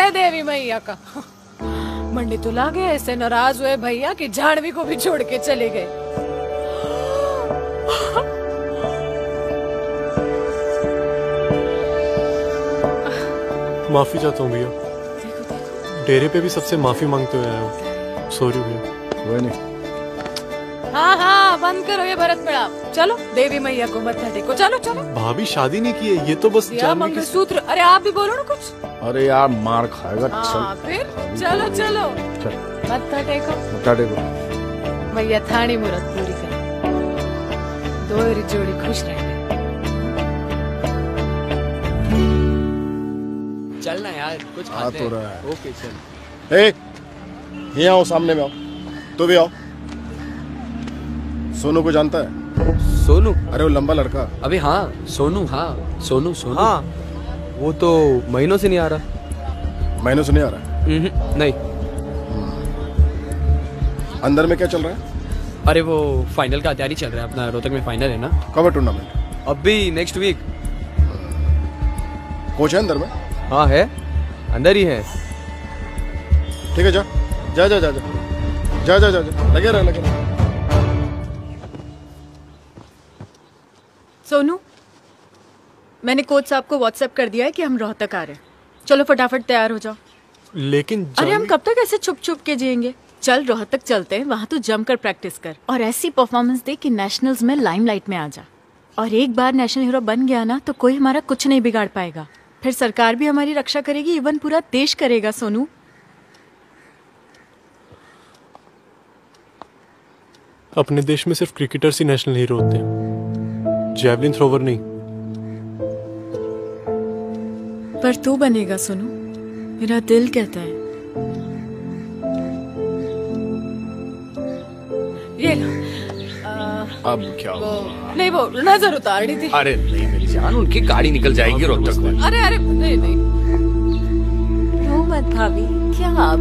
है देवी मैया का। मंडी तो लागे ऐसे नाराज़ हुए भैया कि जाह्नवी को भी छोड़ के चले गए। माफ़ी चाहता हूँ भैया। डेरे पे भी सबसे माफ़ी मांगते हुए आया हूँ। सॉरी भैया। कोई नहीं। हाँ हाँ बंद करो ये भरत मेला चलो देवी मैया को मत्था टेको चलो चलो। भाभी शादी नहीं की है? ये तो बस की मंगलसूत्र। अरे आप भी बोलो ना कुछ। अरे यार मार खाएगा हाँ चल। फिर? चलो चलो। चल। मत्था टेको बता देखो। मैया थानी मुरत पूरी कर। दोहरी जोड़ी खुश रहे चलना यार कुछ आ खाते तो रहा है। ओके चल। ए ये आओ सामने में आओ। तू भी आओ। सोनू को जानता है? सोनू? अरे वो लंबा लड़का। अबे हाँ सोनू हाँ सोनू सोनू। हाँ वो तो महीनों से नहीं आ रहा। महीनों से नहीं आ रहा? हम्म, नहीं। है अंदर में क्या चल रहा है? अरे वो फाइनल का तैयारी चल रहा है अपना रोहतक में फाइनल है ना। कब है टूर्नामेंट अभी नेक्स्ट वीक कोच है अंदर में? हाँ है। अंदर ही है। ठीक है जा। जा जा जा जा। जा जा जा जा। लगे रहे लगे रहे। सोनू मैंने कोच साहब को व्हाट्सएप कर दिया है कि हम रोहतक आ रहे हैं। चलो फटाफट तैयार हो जाओ। लेकिन अरे हम कब तक ऐसे छुप छुप के जिएँगे? चल रोहतक चलते हैं वहाँ तो जमकर प्रैक्टिस कर। और ऐसी परफॉर्मेंस दे कि नेशनल्स में लाइमलाइट में आ जा। और एक बार नेशनल हीरो बन गया ना तो कोई हमारा कुछ नहीं बिगाड़ पाएगा। फिर सरकार भी हमारी रक्षा करेगी इवन पूरा देश करेगा सोनू। अपने देश में सिर्फ़ क्रिकेटर्स ही नेशनल हीरो होते हैं। जेवलिन थ्रोवर नहीं। पर तू बनेगा सोनू। मेरा दिल कहता है। ये लो। आ, अब क्या वो नहीं वो नज़र उतारनी थी। अरे नहीं मेरी जान उनकी गाड़ी निकल जाएगी रोहतक में अरे अरे नहीं नहीं। रो मत भाभी क्या आप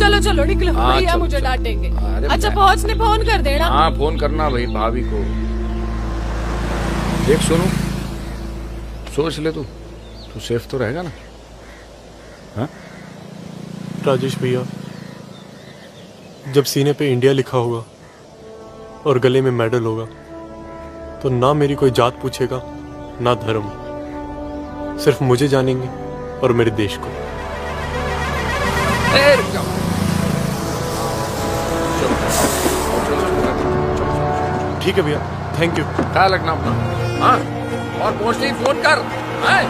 चलो चलो निकलो। हाँ, भैया मुझे डांटेंगे। अच्छा पहुँचने फ़ोन कर देना। हाँ फ़ोन करना भाई भाभी को। देख सुनो। सोच ले तू। तू सेफ़ तो रहेगा ना? हाँ? राजेश भैया जब सीने पे इंडिया लिखा होगा और गले में मेडल होगा तो ना मेरी कोई जात पूछेगा ना धर्म। सिर्फ़ मुझे जानेंगे और मेरे देश को। ठीक है भैया। थैंक यू ख्याल रखना अपना। हाँ और मोस्टली फ़ोन कर। हाँ?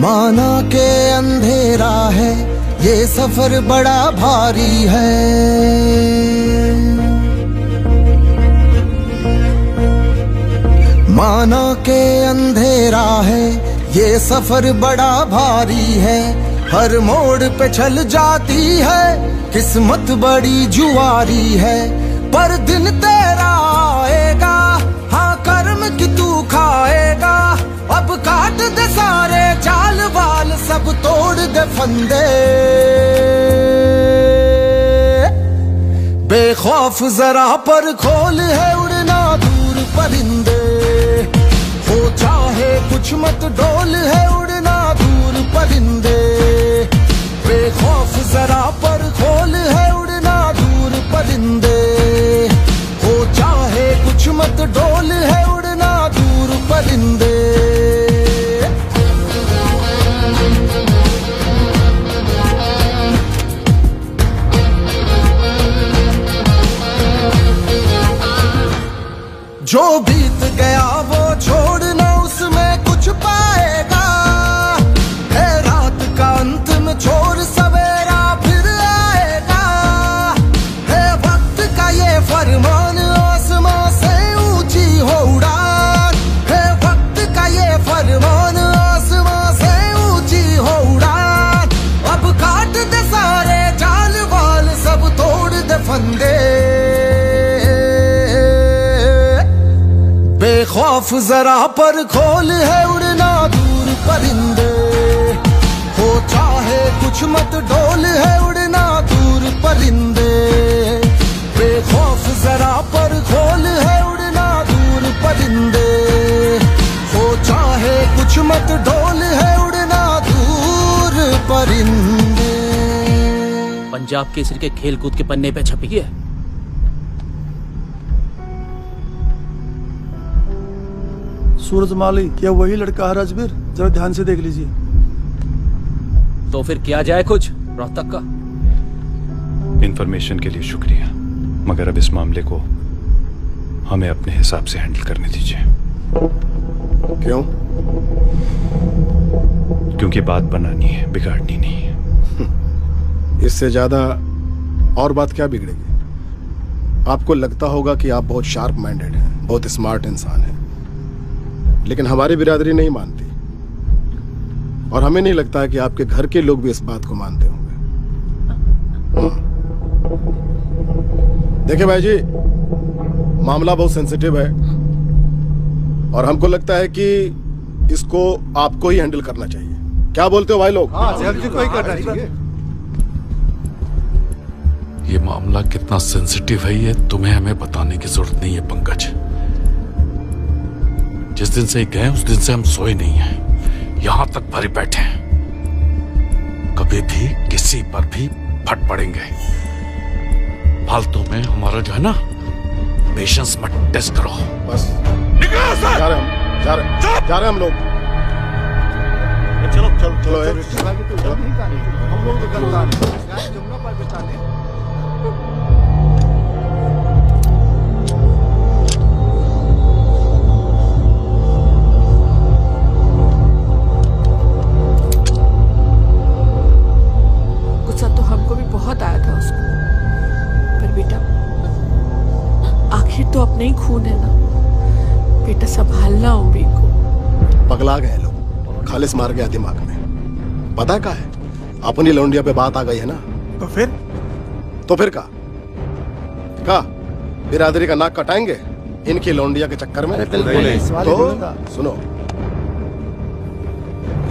माना के अंधेरा है, ये सफ़र बड़ा भारी है। माना के अंधेरा है, ये सफ़र बड़ा भारी है। हर मोड़ पे चल जाती है, किस्मत बड़ी जुआरी है। पर दिन तेरा आएगा हाँ कर्म की तू खाएगा। अब काट दे सारे चाल वाल सब तोड़ दे फंदे। बेखौफ जरा पर खोल है उड़ना दूर परिंदे। चाहे कुछ मत डोल है उड़ना दूर परिंदे। बेखौफ जरा पर खोल है उड़ना दूर परिंदे। हो चाहे कुछ मत डोल है उड़ना दूर परिंदे। जो बीत गया वो छोड़ना उसमें कुछ पाएगा है रात का अंत में सवेरा बेखौफ जरा पर खोल है उड़ना दूर परिंदे। हो चाहे कुछ मत डोल है उड़ना दूर परिंदे। बेखौफ जरा पर खोल है उड़ना दूर परिंदे। हो चाहे कुछ मत डोल है उड़ना दूर परिंदे। पंजाब केसरी के खेल कूद के पन्ने पे छपी है। सूरज माली क्या वही लड़का है राजवीर जरा ध्यान से देख लीजिए। तो फिर किया जाए कुछ? रोहतक का। इन्फॉर्मेशन के लिए शुक्रिया। मगर अब इस मामले को हमें अपने हिसाब से हैंडल करने दीजिए। क्यों? क्योंकि बात बनानी है बिगाड़नी नहीं है। इससे ज़्यादा और बात क्या बिगड़ेगी? आपको लगता होगा कि आप बहुत शार्प माइंडेड हैं बहुत स्मार्ट इंसान हैं। लेकिन हमारी बिरादरी नहीं मानती। और हमें नहीं लगता कि आपके घर के लोग भी इस बात को मानते होंगे। देखिए भाई जी मामला बहुत सेंसिटिव है। और हमको लगता है कि इसको आपको ही हैंडल करना चाहिए। क्या बोलते हो भाई लोग? ये मामला कितना सेंसिटिव है ये तुम्हें हमें बताने की ज़रूरत नहीं है पंकज जिस दिन से गए उस दिन से हम सोए नहीं हैं। यहाँ तक भरे बैठे हैं। कभी भी किसी पर भी फट पड़ेंगे। फालतू में हमारा जो है ना पेशेंस मत टेस्ट करो। बस। जा रहे हम जा रहे जा रहे हम लोग। चलो चलो चलो ए। हम लोग तो अपने ही खून है ना। बेटा संभालना उम्मी को। पगला गए लोग। खालिस मार गया दिमाग में। पता का है? अपनी लौंडिया पे बात आ गई है ना? तो फिर? तो फिर का का बिरादरी का नाक कटाएँगे? इनकी लौंडिया के चक्कर में? बिल्कुल नहीं। तो सुनो।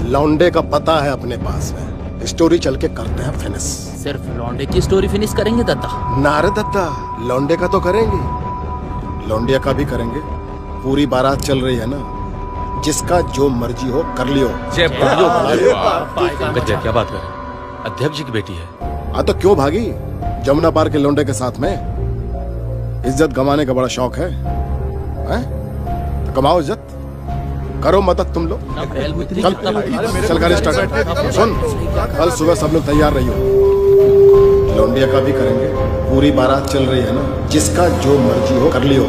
लौंडे का पता है अपने पास में। स्टोरी चल के करते हैं फिनिश। सिर्फ़ लौंडे की स्टोरी फिनिश करेंगे दत्ता नारे दत्ता लौंडे का तो करेंगे। लौंडिया का भी करेंगे। पूरी बारात चल रही है ना? जिसका जो मर्ज़ी हो कर लियो। क्या बात कर अध्यक्ष जी की बेटी है। हाँ तो क्यों भागी? जमुना पार के लौंडे के साथ में। इज़्ज़त गंवाने का बड़ा शौक है, हैं? तो कमाओ इज़्ज़त। करो मदद तुम लोग। चल चल गाड़ी स्टार्ट सुन कल सुबह सब लोग तैयार रहियो। लौंडिया का भी करेंगे। पूरी बारात चल रही है ना जिसका जो मर्ज़ी हो कर लियो।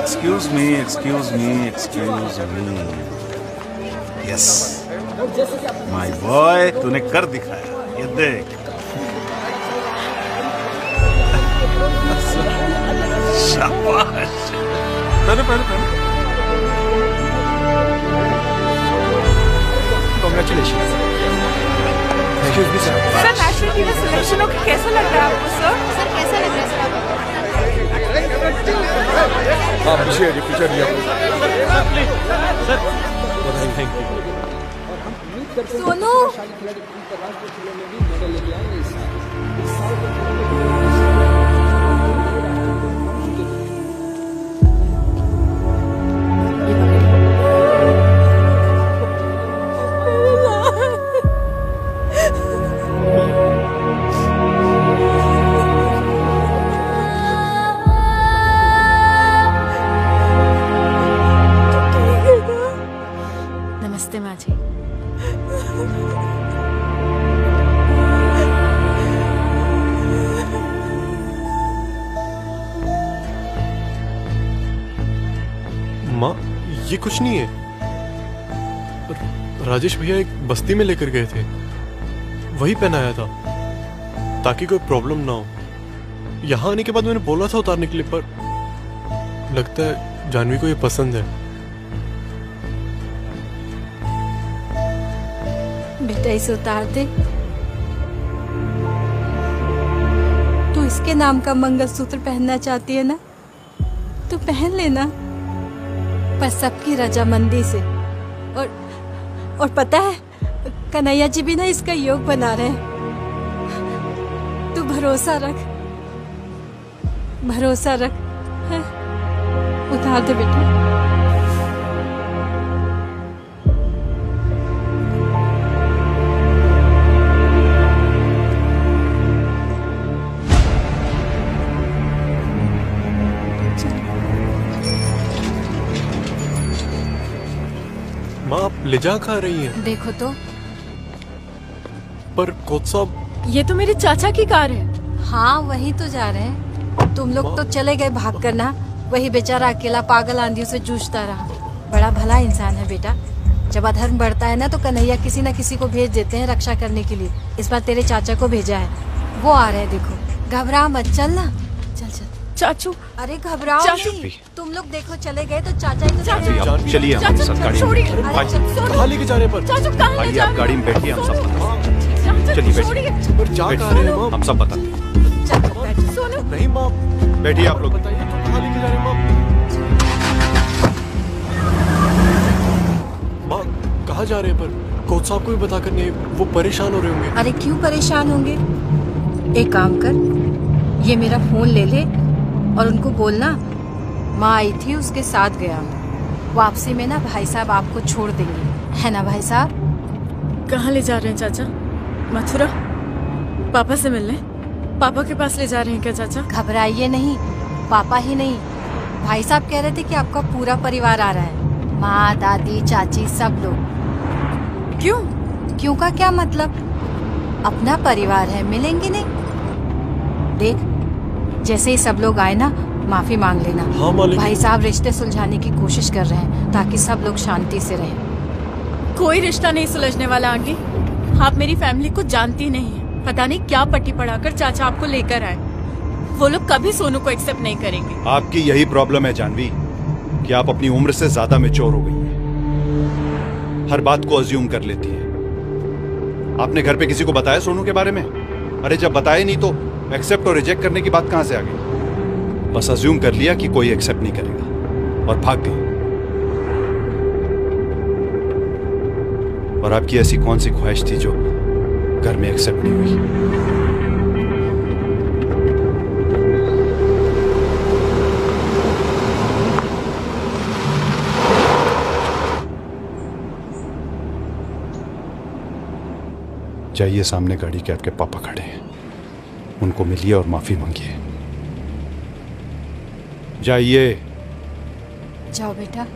Excuse me excuse me excuse me yes my boy तूने कर दिखाया। ये देख। शाबाश। पहले पहले पहले। Congratulation excuse me sir TV का कैसा लग रहा है आपको सर सर कैसा लग रहा है सर आप पीछे हटिए पीछे यू सोनू? कुछ नहीं है। राजेश भैया एक बस्ती में लेकर गए थे। वही पहनाया था, ताकि कोई प्रॉब्लम ना हो। यहाँ आने के बाद मैंने बोला था उतारने के लिए, पर लगता है जानवी को ये पसंद है। बेटा इसे उतार दे। तू इसके नाम का मंगलसूत्र पहनना चाहती है ना? तो पहन लेना। पर सबकी रजामंदी से। और और पता है, कन्हैया जी भी ना इसका योग बना रहे हैं। तू भरोसा रख। भरोसा रख? उतार दे बेटा। माँ ले जा खा रही हैं। देखो तो। पर कोच साहब ये तो मेरे चाचा की कार है। हाँ वही तो जा रहे हैं। तुम लोग तो चले गए भाग करना। वही बेचारा अकेला पागल आंधियों से जूझता रहा। बड़ा भला इंसान है बेटा। जब अधर्म बढ़ता है ना तो कन्हैया किसी न किसी को भेज देते हैं रक्षा करने के लिए। इस बार तेरे चाचा को भेजा है। वो आ रहे हैं देखो। घबरा मत चल ना। चल चल चाचू। अरे घबराओ नहीं। तुम लोग देखो चले गए तो चाचा ही तो गए। चलिए हमारे साथ गाड़ी में छोड़िए। कहाँ लेके जा रहे हैं पर? चाचू कहाँ ले जा आप गाड़ी में बैठिए हम सब चलिए बैठिए। पर जा कहाँ रहे हैं हम सब बताते हैं। सोनू। नहीं माँ। बैठिए आप लोग। बताइए कहाँ लेके जा रहे हैं माँ? माँ कहाँ जा रहे हैं पर? कोच साहब को भी बता कर नहीं वो परेशान हो रहे होंगे। अरे क्यों परेशान होंगे? एक काम कर ये मेरा फ़ोन ले ले और उनको बोलना माँ आई थी उसके साथ गया वापसी में ना भाई साहब आपको छोड़ देंगे। है ना भाई साहब? कहाँ ले जा रहे हैं चाचा? मथुरा? पापा से मिलने? पापा के पास ले जा रहे हैं क्या चाचा? घबराइए नहीं पापा ही नहीं। भाई साहब कह रहे थे कि आपका पूरा परिवार आ रहा है। माँ दादी चाची सब लोग। क्यों? क्यों का क्या मतलब? अपना परिवार है मिलेंगे नहीं। देख जैसे ही सब लोग आए ना माफ़ी मांग लेना। हाँ, मालिक। भाई साहब रिश्ते सुलझाने की कोशिश कर रहे हैं ताकि सब लोग शांति से रहें। कोई रिश्ता नहीं सुलझने वाला आंटी। आप मेरी फैमिली को जानती नहीं है। पता नहीं क्या पट्टी पढ़ाकर चाचा आपको लेकर आए। वो लोग कभी सोनू को एक्सेप्ट नहीं करेंगे। आपकी यही प्रॉब्लम है जानवी कि आप अपनी उम्र से ज़्यादा मेच्योर हो गई हैं। हर बात को अज्यूम कर लेती है। आपने घर पे किसी को बताया सोनू के बारे में? अरे जब बताया नहीं तो एक्सेप्ट और रिजेक्ट करने की बात कहाँ से आ गई? बस अज्यूम कर लिया कि कोई एक्सेप्ट नहीं करेगा और भाग गई। और आपकी ऐसी कौन सी ख्वाहिश थी जो घर में एक्सेप्ट नहीं हुई? जाइए सामने गाड़ी के आपके पापा खड़े हैं। उनको मिलिए और माफ़ी मांगिए। जाइए। जाओ बेटा।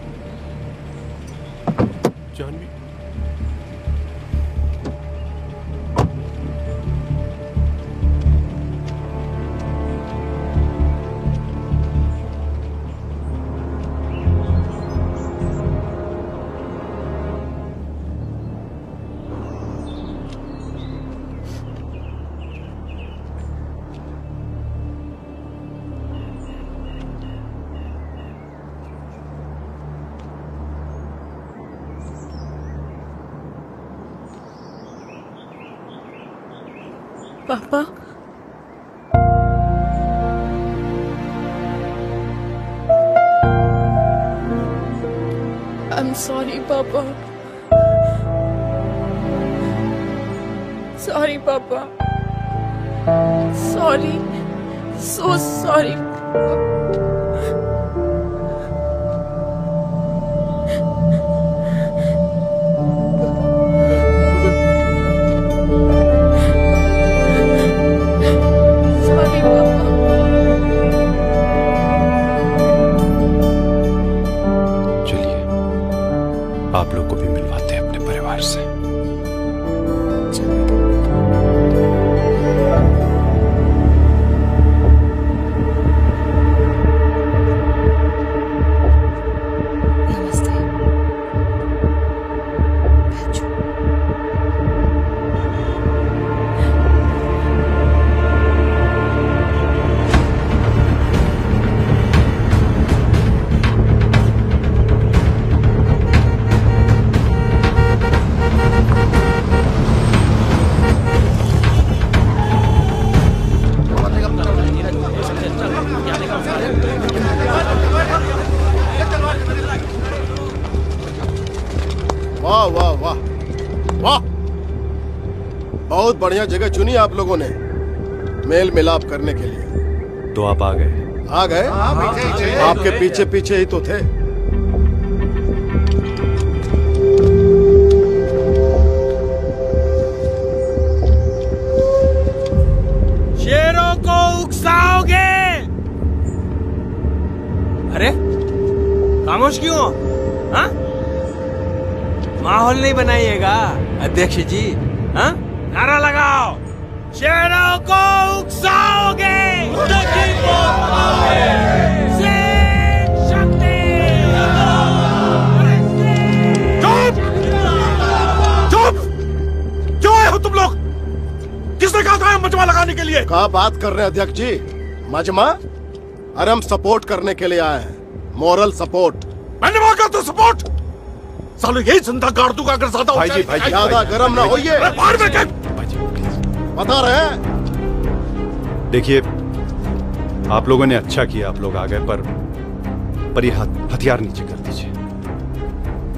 जगह चुनी आप लोगों ने मेल मिलाप करने के लिए। तो आप आ गए। आ गए? आपके पीछे पीछे ही तो थे। शेरों को उकसाओगे? अरे खामोश क्यों हाँ? माहौल नहीं बनाइएगा। अध्यक्ष जी मजमा लगाने के लिए कहा बात कर रहे हैं अध्यक्ष जी? मजमा अरे हम सपोर्ट करने के लिए आए हैं। मॉरल सपोर्ट मैंने वहाँ करता सपोर्ट सालों यही ज़िंदा गाड़ दूँगा अगर ज़्यादा भाई जी, भाई ज़्यादा गर्म ना होइए। बाहर में क्या बता रहे हैं। देखिए आप लोगों ने अच्छा किया, आप लोग आ गए, पर पर ये हथियार नीचे कर दीजिए।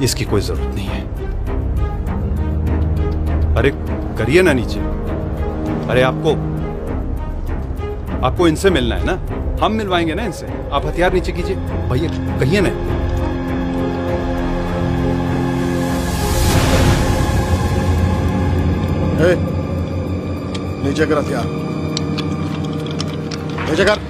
इसकी कोई ज़रूरत नहीं है। अरे, करिए ना नीचे। अरे, आपको आपको इनसे मिलना है ना? हम मिलवाएँगे ना इनसे। आप हथियार नीचे कीजिए। भैया कहिए ना। नीचे कर हथियार। नीचे कर।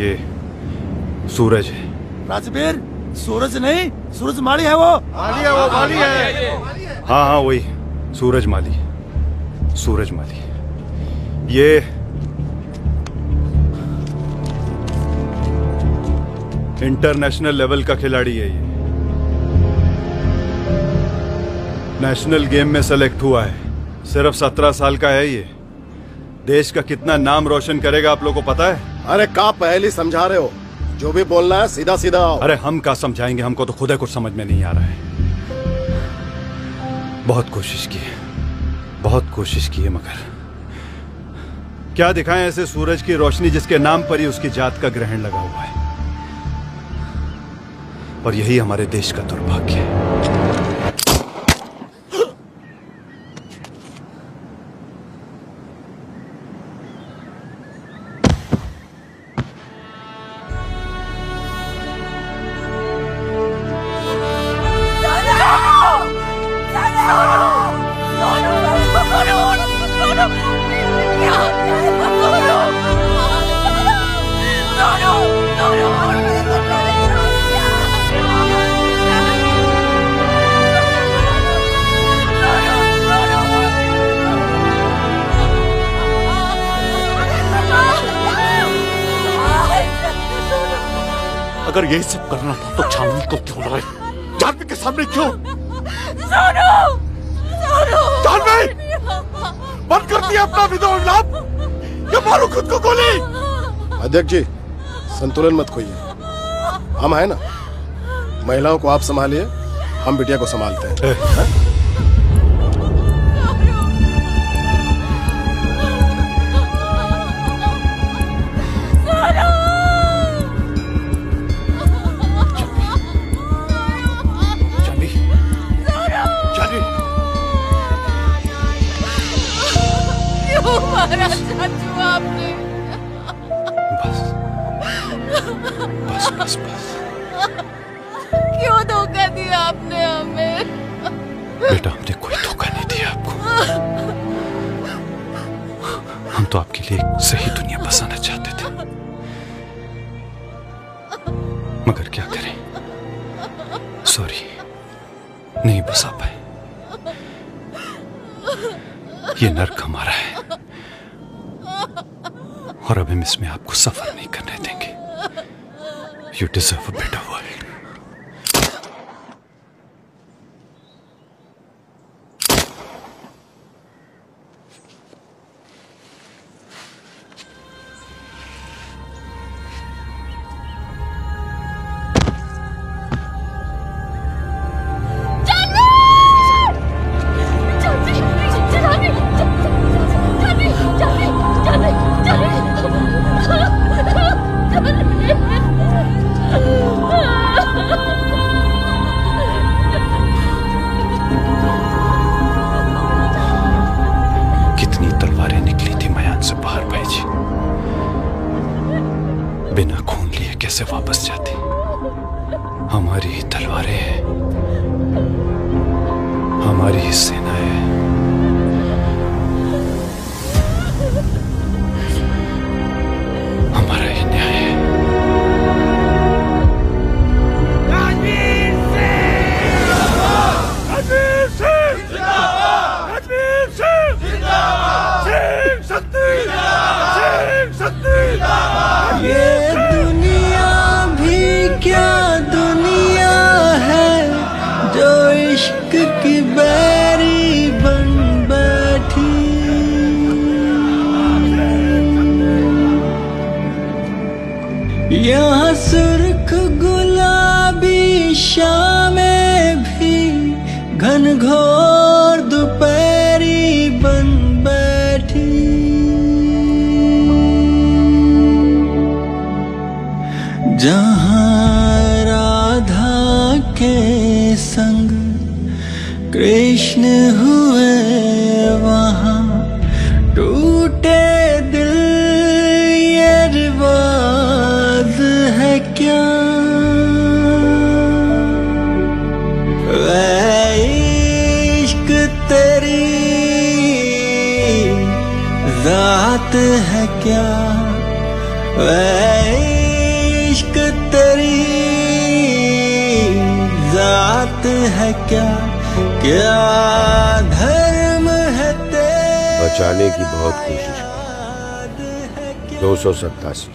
ये सूरज। है राजवीर सूरज नहीं सूरज माली है वो। माली है वो माली है। हाँ हाँ वही सूरज माली सूरज माली। ये इंटरनेशनल लेवल का खिलाड़ी है ये। नेशनल गेम में सेलेक्ट हुआ है। सिर्फ़ सत्रह साल का है ये। देश का कितना नाम रोशन करेगा आप लोग को पता है? अरे का पहली समझा रहे हो? जो भी बोलना है सीधा सीधा आओ। अरे हम का समझाएँगे? हमको तो खुद कुछ समझ में नहीं आ रहा है। बहुत कोशिश की है। बहुत कोशिश की है मगर। क्या दिखाएँ ऐसे सूरज की रोशनी जिसके नाम पर ही उसकी जात का ग्रहण लगा हुआ है? और यही हमारे देश का दुर्भाग्य है। यही सब करना था तो छानवी को क्यों लाए जानवी के सामने क्यों? सोनू! सोनू! जानवी बंद कर दिया अपना विधवा विलाप ये मारो खुद को गोली। अध्यक्ष जी संतुलन मत खोइए। हम है ना। महिलाओं को आप संभालिए हम बिटिया को संभालते हैं। हाँ? सत्तासी।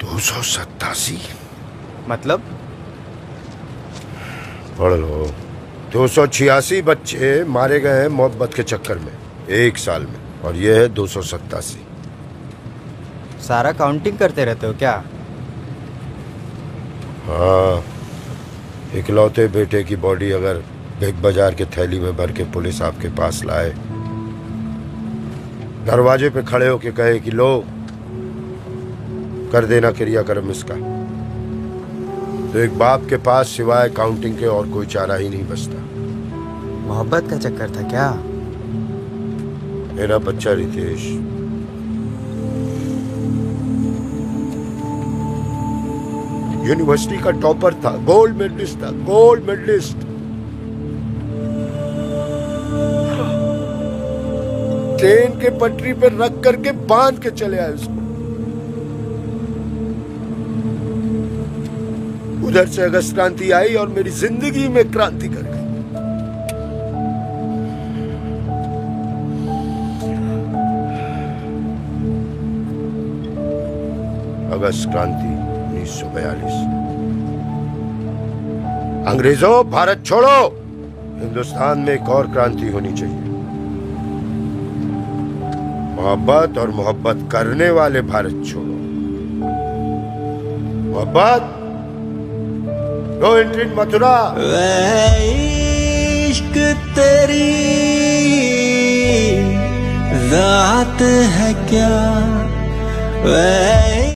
दो सौ सत्तासी। मतलब? पढ़ लो। दो सौ छियासी बच्चे मारे गए हैं मोहब्बत के चक्कर में एक साल में और ये है दो सौ सत्तासी। सारा काउंटिंग करते रहते हो क्या? हाँ। इकलौते बेटे की बॉडी अगर बिग बाज़ार के थैली में भर के पुलिस आपके पास लाए दरवाजे पे खड़े होके कहे कि लो कर देना क्रियाक्रम इसका। तो एक बाप के पास सिवाय काउंटिंग के और कोई चारा ही नहीं बचता। मोहब्बत का चक्कर था क्या? मेरा बच्चा रितेश। यूनिवर्सिटी का टॉपर था गोल्ड मेडलिस्ट था गोल्ड मेडलिस्ट। ट्रेन के पटरी पर रख करके बाँध के चले आए उसको। उधर से अगस्त क्रांति आई और मेरी ज़िंदगी में क्रांति कर गई। अगस्त क्रांति 1942 अंग्रेज़ों, भारत छोड़ो। हिंदुस्तान में एक और क्रांति होनी चाहिए। मोहब्बत और मोहब्बत करने वाले भारत छोड़ो। मोहब्बत? No in Mathura. इश्क तेरी रात है क्या? वह